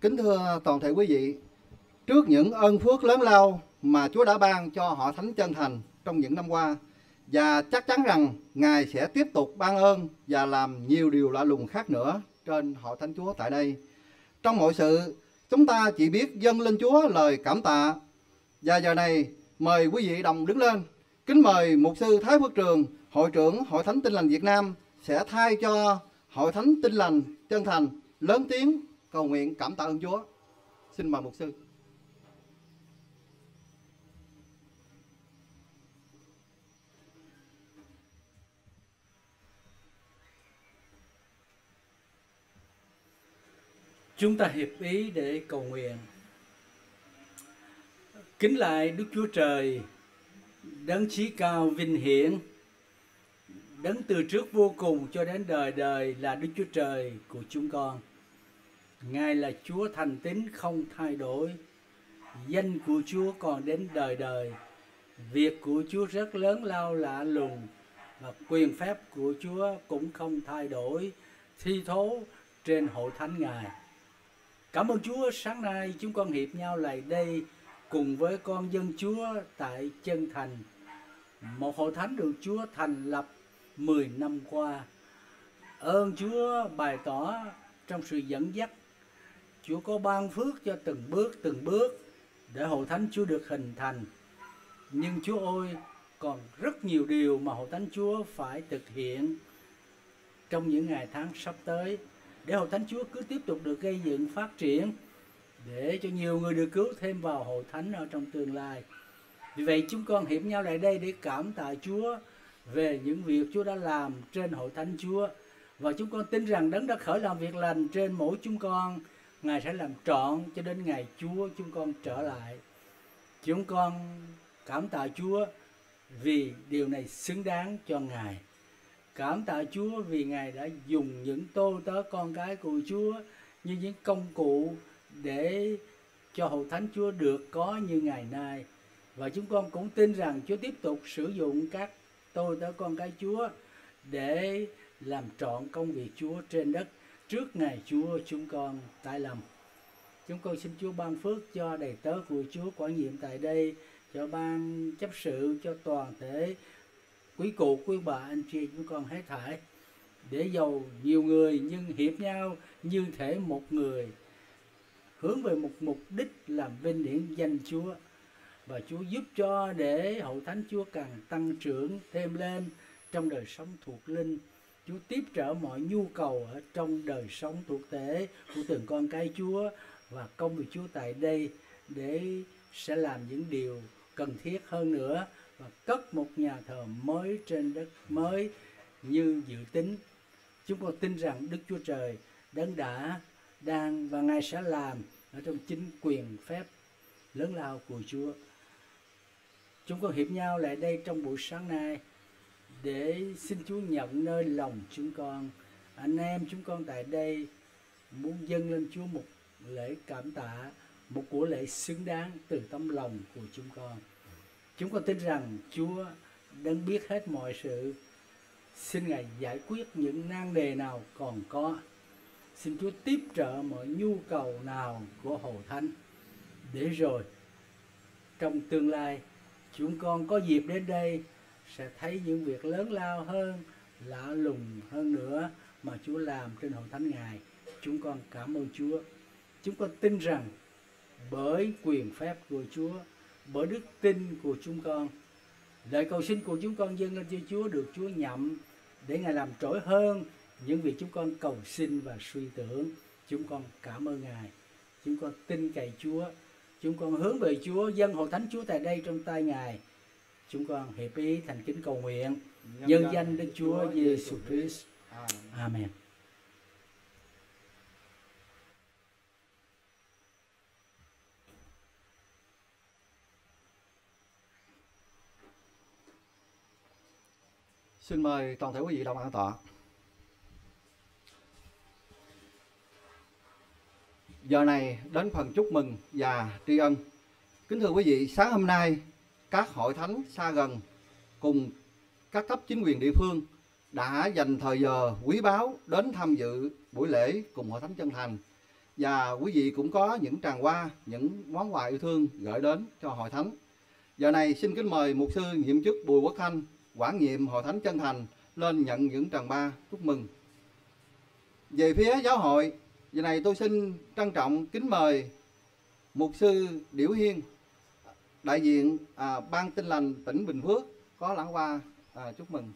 Kính thưa toàn thể quý vị, trước những ơn phước lớn lao mà Chúa đã ban cho họ Thánh chân thành trong những năm qua và chắc chắn rằng Ngài sẽ tiếp tục ban ơn và làm nhiều điều lạ lùng khác nữa trên họ Thánh Chúa tại đây. Trong mọi sự, chúng ta chỉ biết dâng lên Chúa lời cảm tạ. Và giờ này, mời quý vị đồng đứng lên. Kính mời Mục sư Thái Phước Trường, Hội trưởng Hội Thánh tinh Lành Việt Nam sẽ thay cho Hội Thánh tinh Lành chân thành lớn tiếng cầu nguyện cảm tạ ơn Chúa. Xin mời Mục sư. Chúng ta hiệp ý để cầu nguyện. Kính lại Đức Chúa Trời, đấng chí cao vinh hiển, đấng từ trước vô cùng cho đến đời đời là Đức Chúa Trời của chúng con. Ngài là Chúa thành tín không thay đổi. Danh của Chúa còn đến đời đời. Việc của Chúa rất lớn lao lạ lùng và quyền phép của Chúa cũng không thay đổi, thi thố trên hội thánh Ngài. Cảm ơn Chúa sáng nay chúng con hiệp nhau lại đây cùng với con dân Chúa tại chân thành. Một hội thánh được Chúa thành lập 10 năm qua. Ơn Chúa bày tỏ trong sự dẫn dắt. Chúa có ban phước cho từng bước từng bước để hội thánh Chúa được hình thành. Nhưng Chúa ơi, còn rất nhiều điều mà hội thánh Chúa phải thực hiện trong những ngày tháng sắp tới để hội thánh Chúa cứ tiếp tục được gây dựng phát triển để cho nhiều người được cứu thêm vào hội thánh ở trong tương lai. Vì vậy chúng con hiệp nhau lại đây để cảm tạ Chúa về những việc Chúa đã làm trên hội thánh Chúa và chúng con tin rằng đấng đã khởi làm việc lành trên mỗi chúng con Ngài sẽ làm trọn cho đến ngày Chúa chúng con trở lại. Chúng con cảm tạ Chúa vì điều này xứng đáng cho Ngài. Cảm tạ Chúa vì Ngài đã dùng những tô tớ con cái của Chúa như những công cụ để cho hội thánh Chúa được có như ngày nay. Và chúng con cũng tin rằng Chúa tiếp tục sử dụng các tôi tớ con cái Chúa để làm trọn công việc Chúa trên đất trước ngày Chúa chúng con tái lầm Chúng con xin Chúa ban phước cho đầy tớ của Chúa quản nhiệm tại đây, cho ban chấp sự, cho toàn thể quý cụ, quý bà, anh chị chúng con hết thảy. Để giàu nhiều người nhưng hiệp nhau như thể một người hướng về một mục đích làm vinh hiển danh Chúa. Và Chúa giúp cho để hậu thánh Chúa càng tăng trưởng thêm lên trong đời sống thuộc linh. Chúa tiếp trợ mọi nhu cầu ở trong đời sống thuộc tế của từng con cái Chúa và công việc Chúa tại đây để sẽ làm những điều cần thiết hơn nữa và cất một nhà thờ mới trên đất mới như dự tính. Chúng con tin rằng Đức Chúa Trời đấng đã đang và Ngài sẽ làm ở trong chính quyền phép lớn lao của Chúa. Chúng con hiệp nhau lại đây trong buổi sáng nay để xin Chúa nhận nơi lòng chúng con. Anh em chúng con tại đây muốn dâng lên Chúa một lễ cảm tạ, một của lễ xứng đáng từ tấm lòng của chúng con. Chúng con tin rằng Chúa đang biết hết mọi sự. Xin Ngài giải quyết những nan đề nào còn có. Xin Chúa tiếp trợ mọi nhu cầu nào của Hồ Thánh. Để rồi trong tương lai chúng con có dịp đến đây sẽ thấy những việc lớn lao hơn, lạ lùng hơn nữa mà Chúa làm trên hội thánh Ngài. Chúng con cảm ơn Chúa. Chúng con tin rằng bởi quyền phép của Chúa, bởi đức tin của chúng con, lời cầu xin của chúng con dâng lên cho Chúa được Chúa nhậm để Ngài làm trỗi hơn những việc chúng con cầu xin và suy tưởng. Chúng con cảm ơn Ngài. Chúng con tin cậy Chúa. Chúng con hướng về Chúa, dân hội thánh Chúa tại đây trong tay Ngài chúng con hiệp ý thành kính cầu nguyện nhân danh Đức Chúa Giêsu Christ. Amen. Xin mời toàn thể quý vị đồng an tọa. Giờ này đến phần chúc mừng và tri ân. Kính thưa quý vị, sáng hôm nay các hội thánh xa gần cùng các cấp chính quyền địa phương đã dành thời giờ quý báu đến tham dự buổi lễ cùng hội thánh chân thành. Và quý vị cũng có những tràng hoa, những món quà yêu thương gửi đến cho hội thánh. Giờ này xin kính mời mục sư nhiệm chức bùi quốc thanh quản nhiệm hội thánh chân thành lên nhận những tràng ba chúc mừng. Về phía giáo hội, giờ này tôi xin trân trọng kính mời mục sư điểu hiên đại diện à, ban tin lành tỉnh Bình Phước có lãng hoa à, chúc mừng.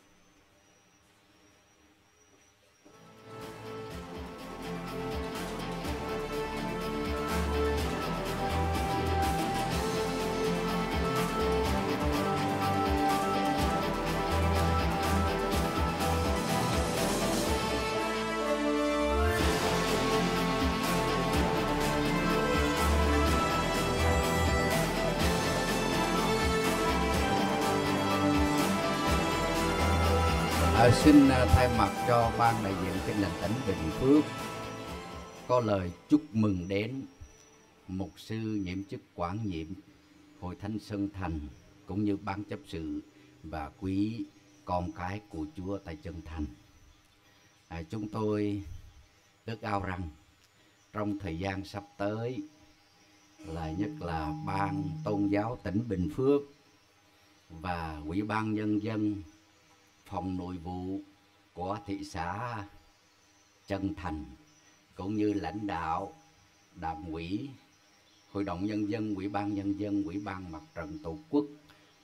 Xin à, thay mặt cho ban đại diện tin nền tỉnh Bình Phước có lời chúc mừng đến mục sư nhiệm chức quản nhiệm hội thánh Sơn Thành cũng như ban chấp sự và quý con cái của Chúa tại Trân thành. À, chúng tôi ước ao rằng trong thời gian sắp tới là nhất là ban tôn giáo tỉnh Bình Phước và ủy ban nhân dân phòng nội vụ của thị xã Trân Thành cũng như lãnh đạo đảng ủy hội đồng nhân dân ủy ban nhân dân ủy ban mặt trận tổ quốc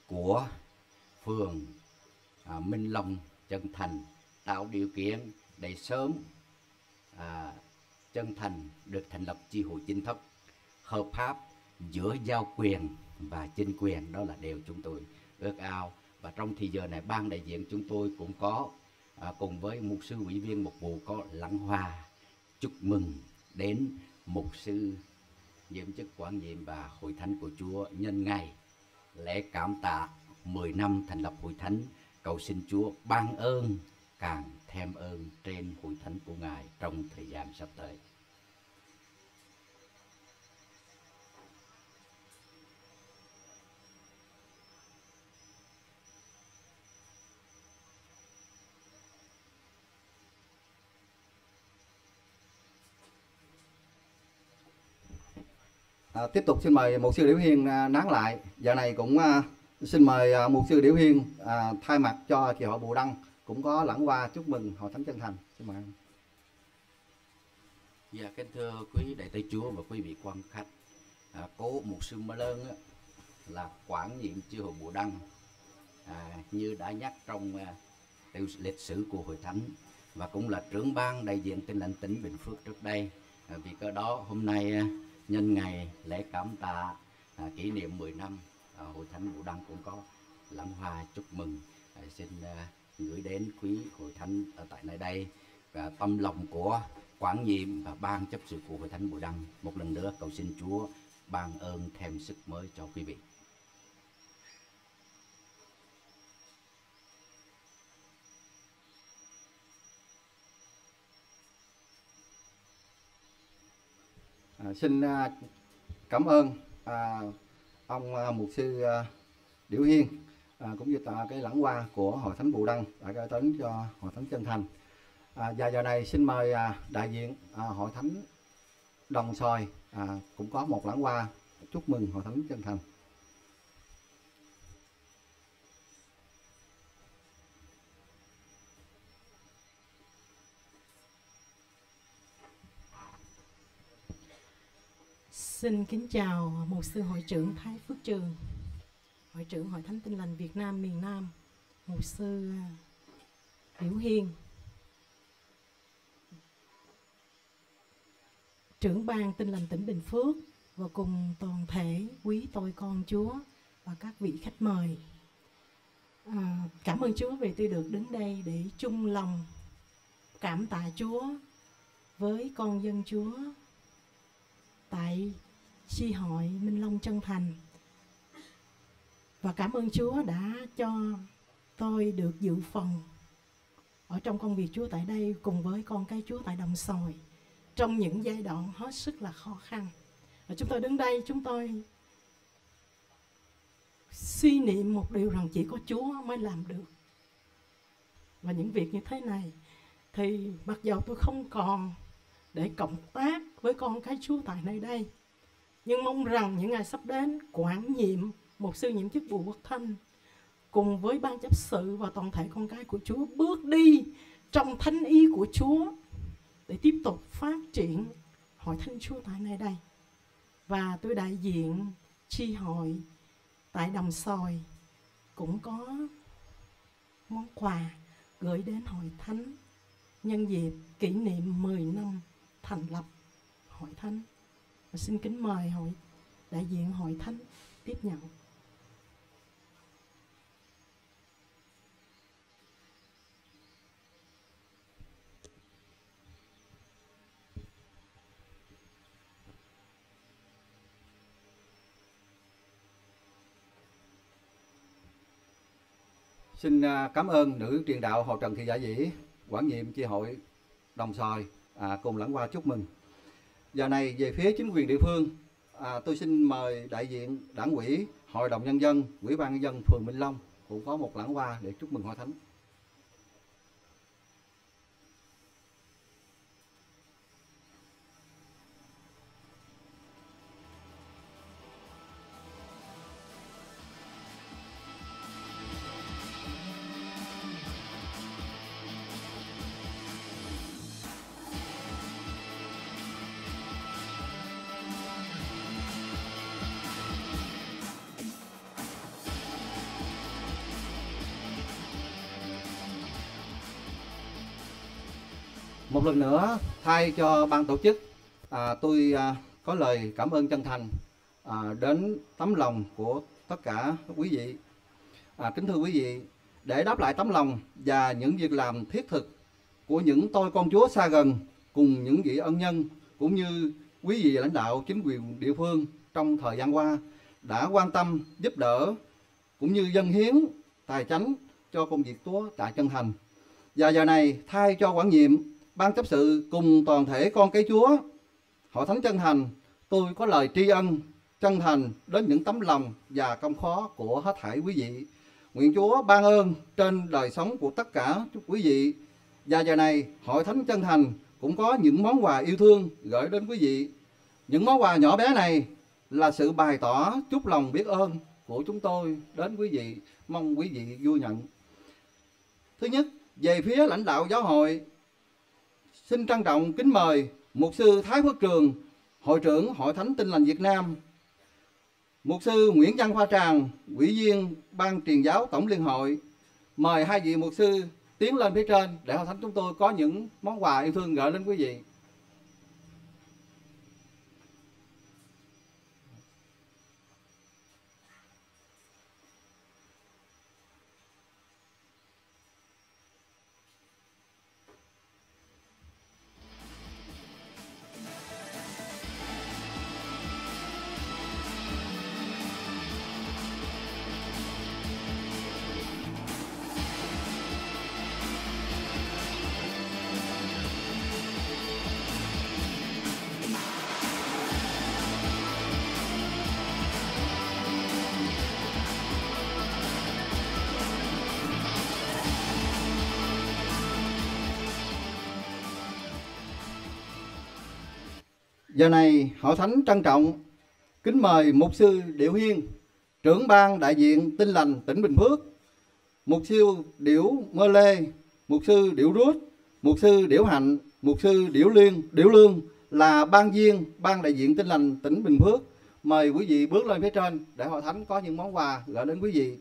của phường à, Minh Long Trân Thành tạo điều kiện để sớm à, Trân Thành được thành lập chi hội chính thức hợp pháp giữa giao quyền và chính quyền. Đó là điều chúng tôi ước ao và trong thì giờ này ban đại diện chúng tôi cũng có à, cùng với mục sư ủy viên mục vụ có lãng hoa. Chúc mừng đến mục sư nhiệm chức quản nhiệm và hội thánh của Chúa nhân ngày. Lễ cảm tạ 10 năm thành lập hội thánh. Cầu xin Chúa ban ơn càng thêm ơn trên hội thánh của Ngài trong thời gian sắp tới. À, tiếp tục xin mời mục sư Điểu Hiên à, nán lại. Giờ này cũng à, xin mời à, mục sư Điểu Hiên à, thay mặt cho kỳ hội Bù Đăng cũng có lãng qua chúc mừng hội thánh chân thành xin mời. Dạ kính thưa quý đại tế chúa và quý vị quan khách à, cố một sư mơ lơn á, là quản nhiệm chư hội bù đăng à, như đã nhắc trong à, tiểu lịch sử của hội thánh và cũng là trưởng ban đại diện tin lãnh tỉnh Bình Phước trước đây à, vì cơ đó hôm nay à, nhân ngày lễ cảm tạ à, kỷ niệm 10 năm à, hội thánh vũ đăng cũng có lãng hoa chúc mừng. À, xin à, gửi đến quý hội thánh ở tại nơi đây. Và tâm lòng của quản nhiệm và ban chấp sự của hội thánh vũ đăng một lần nữa cầu xin chúa ban ơn thêm sức mới cho quý vị. À, xin à, cảm ơn à, ông à, mục sư à, Điểu Hiên à, cũng như tạ cái lãng hoa của hội thánh Bù Đăng đã gửi đến cho hội thánh chân thành. À, và giờ này xin mời à, đại diện à, hội thánh Đồng Sòi à, cũng có một lãng hoa chúc mừng hội thánh chân thành. Xin kính chào mục sư hội trưởng Thái Phước Trường, hội trưởng Hội Thánh Tin lành Việt Nam miền Nam, mục sư biểu Hiên, trưởng ban Tin lành tỉnh Bình Phước và cùng toàn thể quý tôi con Chúa và các vị khách mời. À, cảm ơn Chúa vì tôi được đến đây để chung lòng cảm tạ Chúa với con dân Chúa tại si hội Minh Long chân thành. Và cảm ơn Chúa đã cho tôi được dự phần ở trong công việc Chúa tại đây cùng với con cái Chúa tại Đồng Sòi trong những giai đoạn hết sức là khó khăn. Và chúng tôi đứng đây, chúng tôi suy niệm một điều rằng chỉ có Chúa mới làm được. Và những việc như thế này thì mặc dầu tôi không còn để cộng tác với con cái Chúa tại nơi đây. Nhưng mong rằng những ngày sắp đến, quản nhiệm một sư nhiệm chức vụ quốc thanh cùng với ban chấp sự và toàn thể con cái của Chúa bước đi trong thánh ý của Chúa để tiếp tục phát triển hội thánh Chúa tại nơi đây. Và tôi đại diện chi hội tại Đồng Sòi cũng có món quà gửi đến hội thánh nhân dịp kỷ niệm 10 năm thành lập hội thánh và xin kính mời hội đại diện hội thánh tiếp nhận Xin à, cảm ơn nữ truyền đạo Hồ Trần Thị Dạ Dĩ, quản nhiệm chi hội Đồng Sòi à, cùng lãng qua chúc mừng. Giờ này về phía chính quyền địa phương, à, tôi xin mời đại diện đảng ủy, hội đồng nhân dân, ủy ban nhân dân phường Minh Long cũng có một lãng hoa để chúc mừng hội thánh. Lần nữa thay cho ban tổ chức, à, tôi à, có lời cảm ơn chân thành à, đến tấm lòng của tất cả quý vị. À, kính thưa quý vị, để đáp lại tấm lòng và những việc làm thiết thực của những tôi con Chúa xa gần cùng những vị ân nhân cũng như quý vị lãnh đạo chính quyền địa phương trong thời gian qua đã quan tâm giúp đỡ cũng như dân hiến tài chánh cho công việc Chúa tại chân thành. Và giờ này thay cho quản nhiệm ban chấp sự cùng toàn thể con cái Chúa, hội thánh chân thành, tôi có lời tri ân chân thành đến những tấm lòng và công khó của hết thảy quý vị. Nguyện Chúa ban ơn trên đời sống của tất cả quý vị. Và giờ này, hội thánh chân thành cũng có những món quà yêu thương gửi đến quý vị. Những món quà nhỏ bé này là sự bày tỏ chúc lòng biết ơn của chúng tôi đến quý vị. Mong quý vị vui nhận. Thứ nhất, về phía lãnh đạo giáo hội xin trân trọng kính mời mục sư Thái Phước Trường, hội trưởng hội thánh Tin lành Việt Nam. Mục sư Nguyễn Văn Hoa Tràng, ủy viên ban truyền giáo tổng liên hội. Mời hai vị mục sư tiến lên phía trên để hội thánh chúng tôi có những món quà yêu thương gửi đến quý vị. Giờ này hội thánh trân trọng kính mời mục sư Điệu Hiên, trưởng ban đại diện tinh lành tỉnh Bình Phước, mục sư Điểu Mơ Lê, mục sư Điểu Rút, mục sư Điểu Hạnh, mục sư Điểu Liên, Điểu Lương là ban viên ban đại diện tinh lành tỉnh Bình Phước. Mời quý vị bước lên phía trên để hội thánh có những món quà gửi đến quý vị.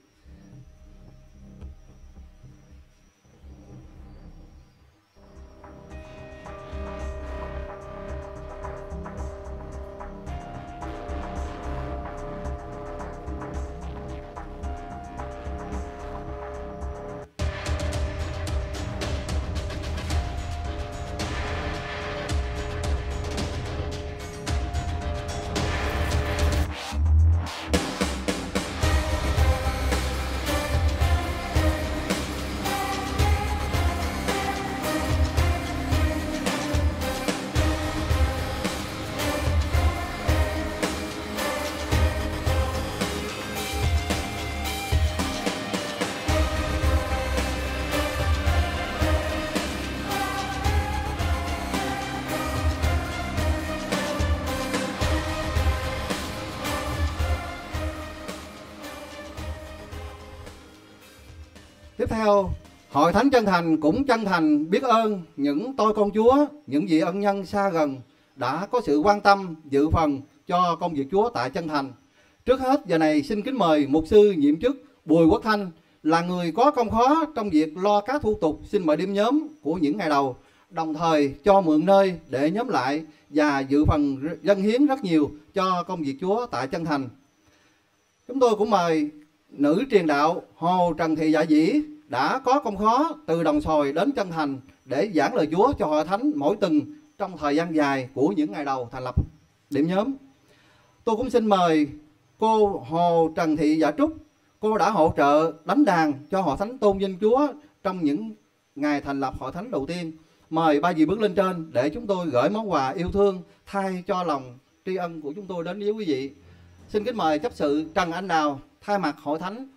Theo, Hội Thánh Chân Thành cũng chân thành biết ơn những tôi con Chúa, những vị ân nhân xa gần đã có sự quan tâm, dự phần cho công việc Chúa tại Chân Thành. Trước hết giờ này xin kính mời mục sư nhiệm chức Bùi Quốc Thanh là người có công khó trong việc lo các thủ tục xin mời đêm nhóm của những ngày đầu, đồng thời cho mượn nơi để nhóm lại và dự phần dân hiến rất nhiều cho công việc Chúa tại Chân Thành. Chúng tôi cũng mời nữ truyền đạo Hồ Trần Thị Dạ Dĩ đã có công khó từ Đồng Sồi đến Chân Thành để giảng lời Chúa cho hội thánh mỗi tuần trong thời gian dài của những ngày đầu thành lập điểm nhóm. Tôi cũng xin mời cô Hồ Trần Thị Dạ Trúc, cô đã hỗ trợ đánh đàn cho hội thánh tôn vinh Chúa trong những ngày thành lập hội thánh đầu tiên. Mời ba vị bước lên trên để chúng tôi gửi món quà yêu thương thay cho lòng tri ân của chúng tôi đến với quý vị. Xin kính mời chấp sự Trần Anh Đào thay mặt hội thánh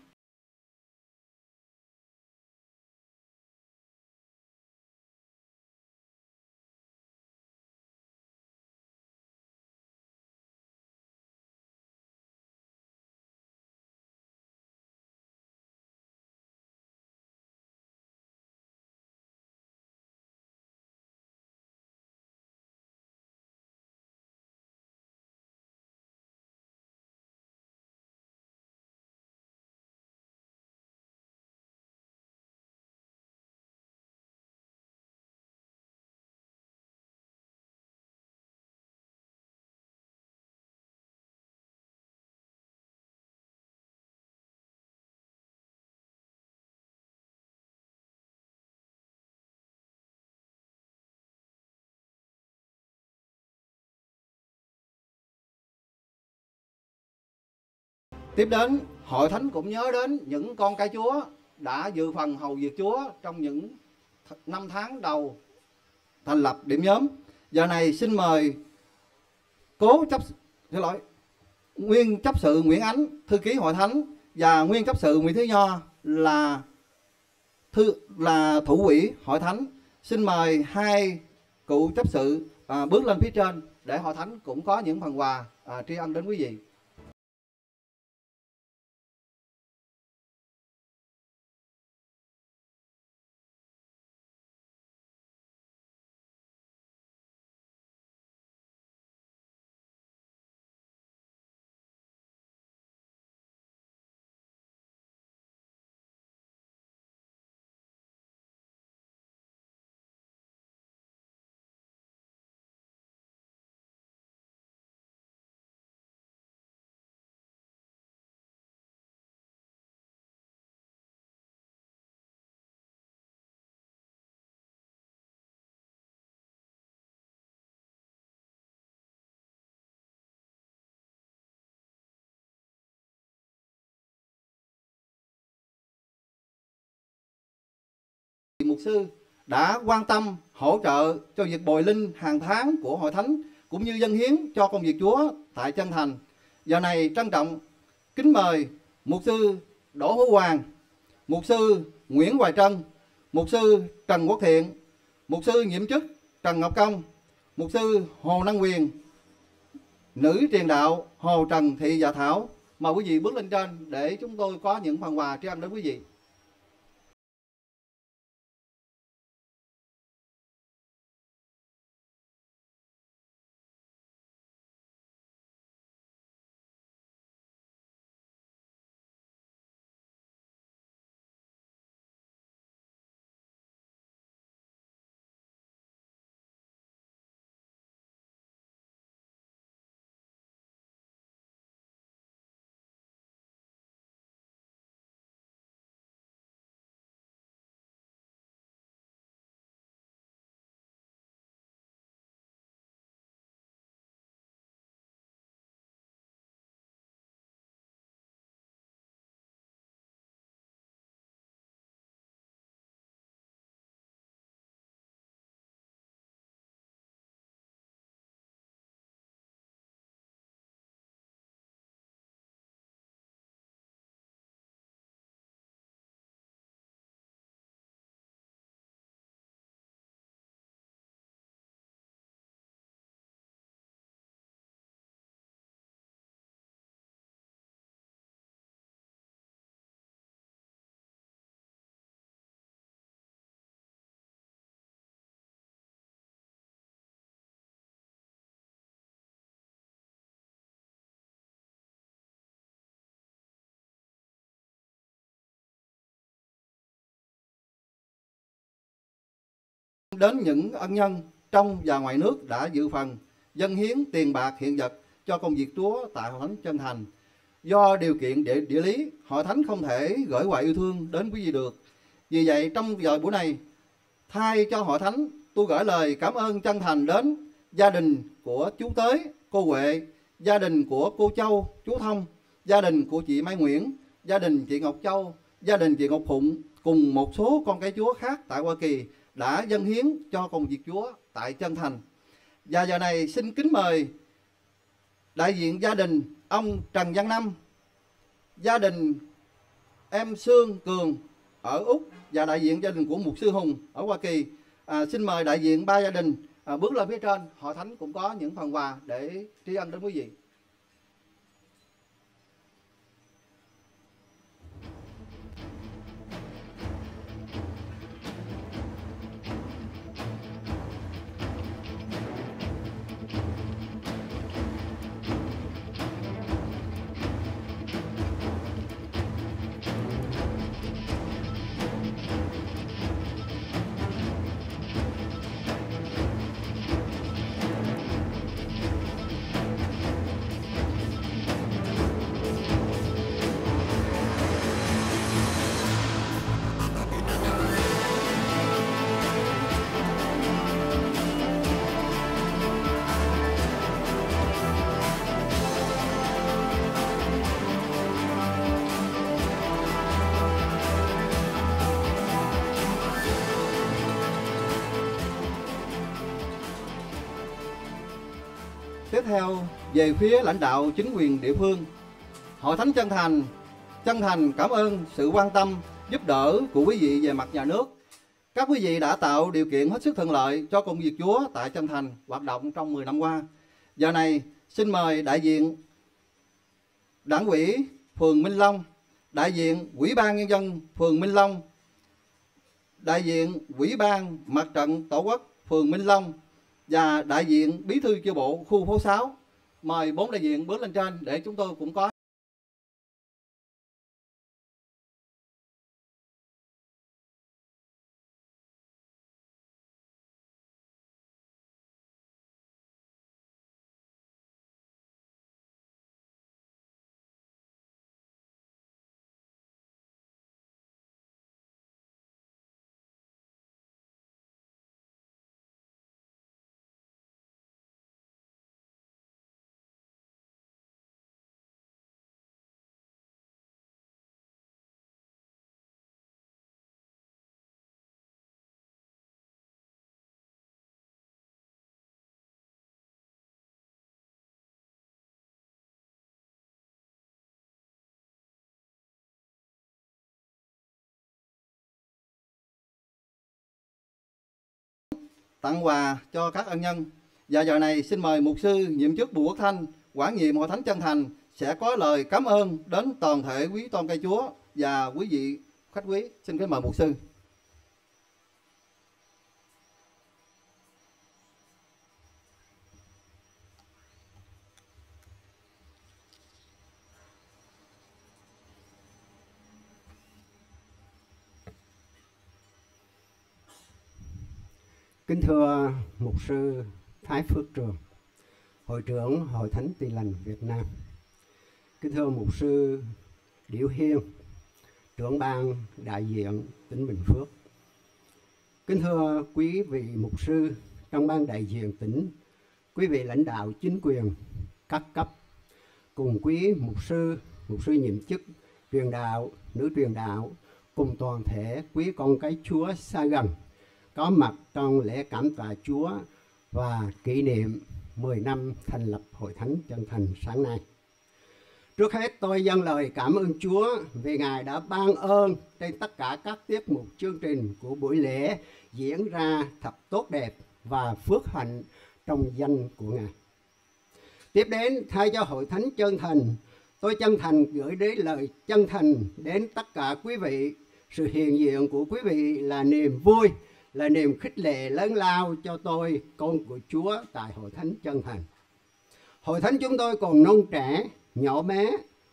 Tiếp đến, hội thánh cũng nhớ đến những con cái Chúa đã dự phần hầu việc Chúa trong những năm tháng đầu thành lập điểm nhóm. Giờ này xin mời cố chấp xin lỗi nguyên chấp sự Nguyễn Ánh thư ký hội thánh và nguyên chấp sự Nguyễn Thế Nho là thư là thủ quỹ hội thánh. Xin mời hai cụ chấp sự à, bước lên phía trên để hội thánh cũng có những phần quà à, tri ân đến quý vị. Mục sư đã quan tâm hỗ trợ cho việc bồi linh hàng tháng của hội thánh cũng như dân hiến cho công việc Chúa tại chân thành. Giờ này trân trọng kính mời mục sư Đỗ Hữu Hoàng, mục sư Nguyễn Hoài Trân, mục sư Trần Quốc Thiện, mục sư nhiệm chức Trần Ngọc Công, mục sư Hồ Năng Quyền, nữ truyền đạo Hồ Trần Thị Dạ Thảo. Mời quý vị bước lên trên để chúng tôi có những phần quà tri ân đến quý vị. Đến những ân nhân trong và ngoài nước đã dự phần dân hiến tiền bạc hiện vật cho công việc Chúa tại hội thánh chân thành. Do điều kiện địa, địa lý, hội thánh không thể gửi quà yêu thương đến quý vị được. Vì vậy trong giờ buổi này, thay cho hội thánh, tôi gửi lời cảm ơn chân thành đến gia đình của chú Tới, cô Huệ, gia đình của cô Châu, chú Thông, gia đình của chị Mai Nguyễn, gia đình chị Ngọc Châu, gia đình chị Ngọc Phụng cùng một số con cái Chúa khác tại Hoa Kỳ đã dâng hiến cho công việc Chúa tại chân thành. Và giờ này xin kính mời đại diện gia đình ông Trần Văn Năm, gia đình em Sương Cường ở Úc và đại diện gia đình của mục sư Hùng ở Hoa Kỳ. À, xin mời đại diện ba gia đình à, bước lên phía trên. Hội thánh cũng có những phần quà để tri ân đến quý vị. Về phía lãnh đạo chính quyền địa phương, Hội Thánh Chân Thành chân thành cảm ơn sự quan tâm, giúp đỡ của quý vị về mặt nhà nước. Các quý vị đã tạo điều kiện hết sức thuận lợi cho công việc Chúa tại Chân Thành hoạt động trong 10 năm qua. Giờ này, xin mời đại diện Đảng ủy phường Minh Long, đại diện Ủy ban Nhân dân phường Minh Long, đại diện Ủy ban Mặt trận Tổ quốc phường Minh Long và đại diện bí thư chi bộ khu phố 6 mời bốn đại diện bước lên trên để chúng tôi cũng có tặng quà cho các ân nhân. Và giờ này xin mời mục sư nhiệm chức Bùi Quốc Thanh, quản nhiệm hội thánh chân thành sẽ có lời cảm ơn đến toàn thể quý tôn cây Chúa và quý vị khách quý. Xin kính mời mục sư. Kính thưa mục sư Thái Phước Trường, hội trưởng Hội Thánh Tin lành Việt Nam. Kính thưa mục sư Điểu Hiên, trưởng ban đại diện tỉnh Bình Phước. Kính thưa quý vị mục sư trong ban đại diện tỉnh, quý vị lãnh đạo chính quyền các cấp, cùng quý mục sư, mục sư nhiệm chức, truyền đạo, nữ truyền đạo, cùng toàn thể quý con cái Chúa xa gần có mặt trong lễ cảm tạ Chúa và kỷ niệm 10 năm thành lập Hội Thánh Chân Thành sáng nay. Trước hết tôi dâng lời cảm ơn Chúa vì Ngài đã ban ơn trên tất cả các tiết mục chương trình của buổi lễ diễn ra thật tốt đẹp và phước hạnh trong danh của Ngài. Tiếp đến, thay cho Hội Thánh Chân Thành, tôi chân thành gửi đến lời chân thành đến tất cả quý vị. Sự hiện diện của quý vị là niềm vui, là niềm khích lệ lớn lao cho tôi, con của Chúa tại Hội Thánh Chân Thành. Hội Thánh chúng tôi còn non trẻ, nhỏ bé,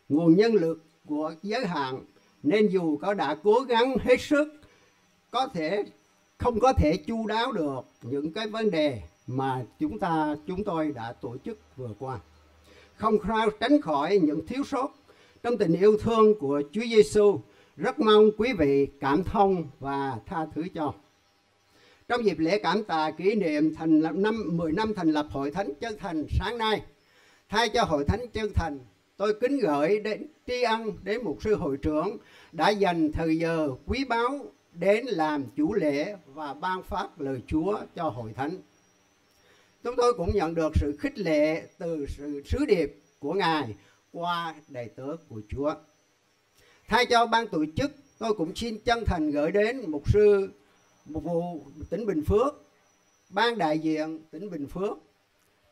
nguồn nhân lực của giới hạn, nên dù có đã cố gắng hết sức, có thể không có thể chu đáo được những cái vấn đề mà chúng ta chúng tôi đã tổ chức vừa qua. Không sao tránh khỏi những thiếu sót trong tình yêu thương của Chúa Giêsu. Rất mong quý vị cảm thông và tha thứ cho. Trong dịp lễ cảm tạ kỷ niệm thành lập năm 10 năm thành lập Hội Thánh Chân Thành sáng nay, thay cho Hội Thánh Chân Thành, tôi kính gửi đến tri ân đến một sư hội trưởng đã dành thời giờ quý báu đến làm chủ lễ và ban phát lời Chúa cho Hội Thánh. Chúng tôi cũng nhận được sự khích lệ từ sự sứ điệp của Ngài qua đầy tớ của Chúa. Thay cho ban tổ chức, tôi cũng xin chân thành gửi đến một sư vụ tỉnh Bình Phước, ban đại diện tỉnh Bình Phước.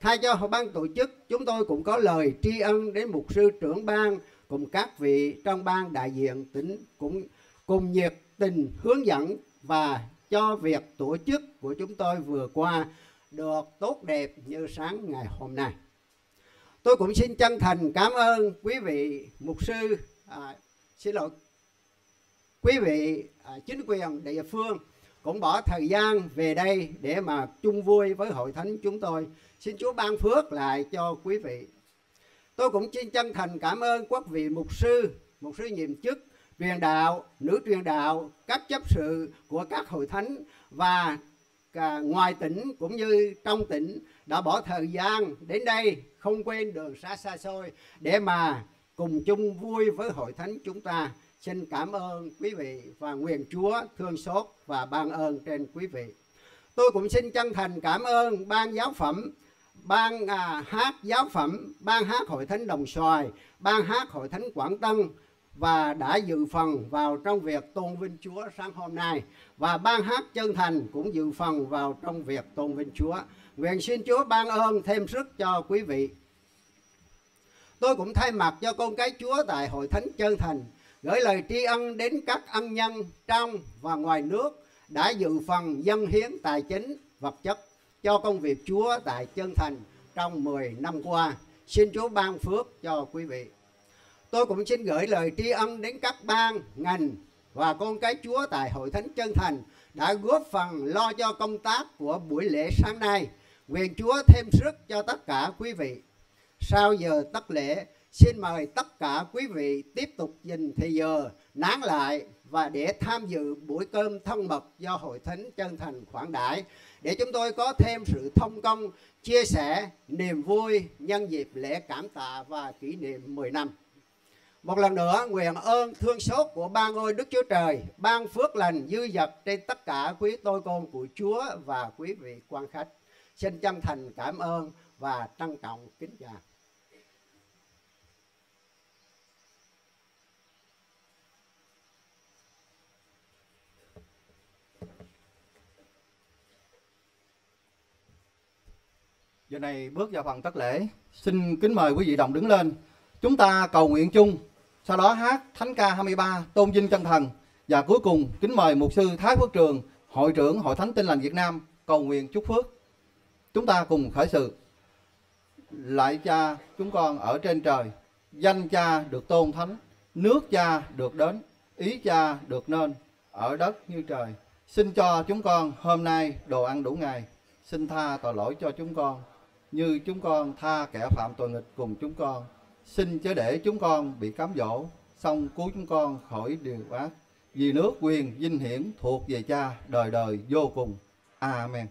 Thay cho ban tổ chức, chúng tôi cũng có lời tri ân đến mục sư trưởng ban cùng các vị trong ban đại diện tỉnh cũng cùng nhiệt tình hướng dẫn và cho việc tổ chức của chúng tôi vừa qua được tốt đẹp như sáng ngày hôm nay. Tôi cũng xin chân thành cảm ơn quý vị mục sư, à, xin lỗi, quý vị à, chính quyền địa phương cũng bỏ thời gian về đây để mà chung vui với hội thánh chúng tôi. Xin Chúa ban phước lại cho quý vị. Tôi cũng xin chân thành cảm ơn các vị mục sư, mục sư nhiệm chức, truyền đạo, nữ truyền đạo, các chấp sự của các hội thánh và cả ngoài tỉnh cũng như trong tỉnh đã bỏ thời gian đến đây không quên đường xa xa xôi để mà cùng chung vui với hội thánh chúng ta Xin cảm ơn quý vị và nguyện Chúa thương xót và ban ơn trên quý vị. Tôi cũng xin chân thành cảm ơn ban giáo phẩm, ban à, hát giáo phẩm, ban hát hội thánh Đồng Xoài, ban hát hội thánh Quảng Tân và đã dự phần vào trong việc tôn vinh Chúa sáng hôm nay và ban hát chân thành cũng dự phần vào trong việc tôn vinh Chúa. Nguyện xin Chúa ban ơn thêm sức cho quý vị. Tôi cũng thay mặt cho con cái Chúa tại hội thánh chân thành gửi lời tri ân đến các ân nhân trong và ngoài nước đã dự phần dân hiến tài chính vật chất cho công việc Chúa tại chân thành trong 10 năm qua. Xin Chúa ban phước cho quý vị. Tôi cũng xin gửi lời tri ân đến các ban, ngành và con cái Chúa tại Hội Thánh Chân Thành đã góp phần lo cho công tác của buổi lễ sáng nay. Nguyện Chúa thêm sức cho tất cả quý vị. Sau giờ tất lễ, Xin mời tất cả quý vị tiếp tục dành thời giờ nán lại và để tham dự buổi cơm thân mật do Hội Thánh Chân Thành khoản đãi để chúng tôi có thêm sự thông công, chia sẻ niềm vui nhân dịp lễ cảm tạ và kỷ niệm 10 năm. Một lần nữa, nguyện ơn thương xót của ba ngôi Đức Chúa Trời, ban phước lành dư dật trên tất cả quý tôi con của Chúa và quý vị quan khách. Xin chân thành cảm ơn và trân trọng kính chào. Giờ này bước vào phần tất lễ, xin kính mời quý vị đồng đứng lên. Chúng ta cầu nguyện chung, sau đó hát Thánh ca 23 tôn vinh chân thần và cuối cùng kính mời mục sư Thái Phước Trường, hội trưởng Hội Thánh Tin lành Việt Nam cầu nguyện chúc phước. Chúng ta cùng khởi sự. Lại cha chúng con ở trên trời, danh cha được tôn thánh, nước cha được đến, ý cha được nên, ở đất như trời. Xin cho chúng con hôm nay đồ ăn đủ ngày, xin tha tội lỗi cho chúng con, như chúng con tha kẻ phạm tội nghịch cùng chúng con. Xin chớ để chúng con bị cám dỗ, xong cứu chúng con khỏi điều ác. Vì nước quyền vinh hiển thuộc về cha đời đời vô cùng. Amen.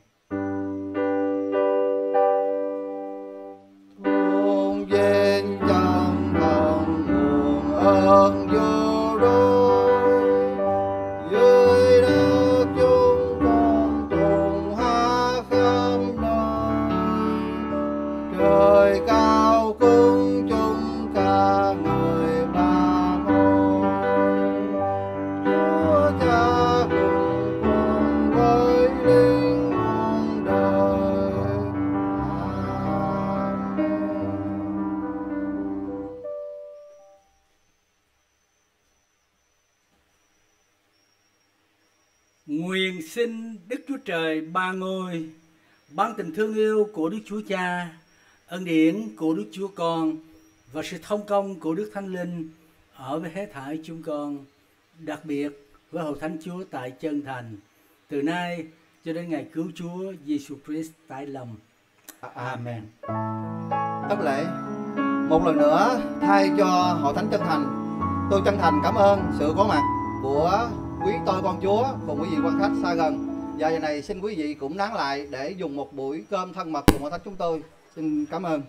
Tình thương yêu của Đức Chúa Cha, ân điển của Đức Chúa Con và sự thông công của Đức Thánh Linh ở với hết thảy chúng con, đặc biệt với Hội Thánh Chúa tại chân thành, từ nay cho đến ngày cứu Chúa Giêsu Christ tái lâm. Amen. Tất lễ một lần nữa thay cho hội thánh chân thành tôi chân thành cảm ơn sự có mặt của quý tôi con chúa cùng quý vị quan khách xa gần và giờ này xin quý vị cũng nán lại để dùng một buổi cơm thân mật cùng với thánh chúng tôi. Xin cảm ơn.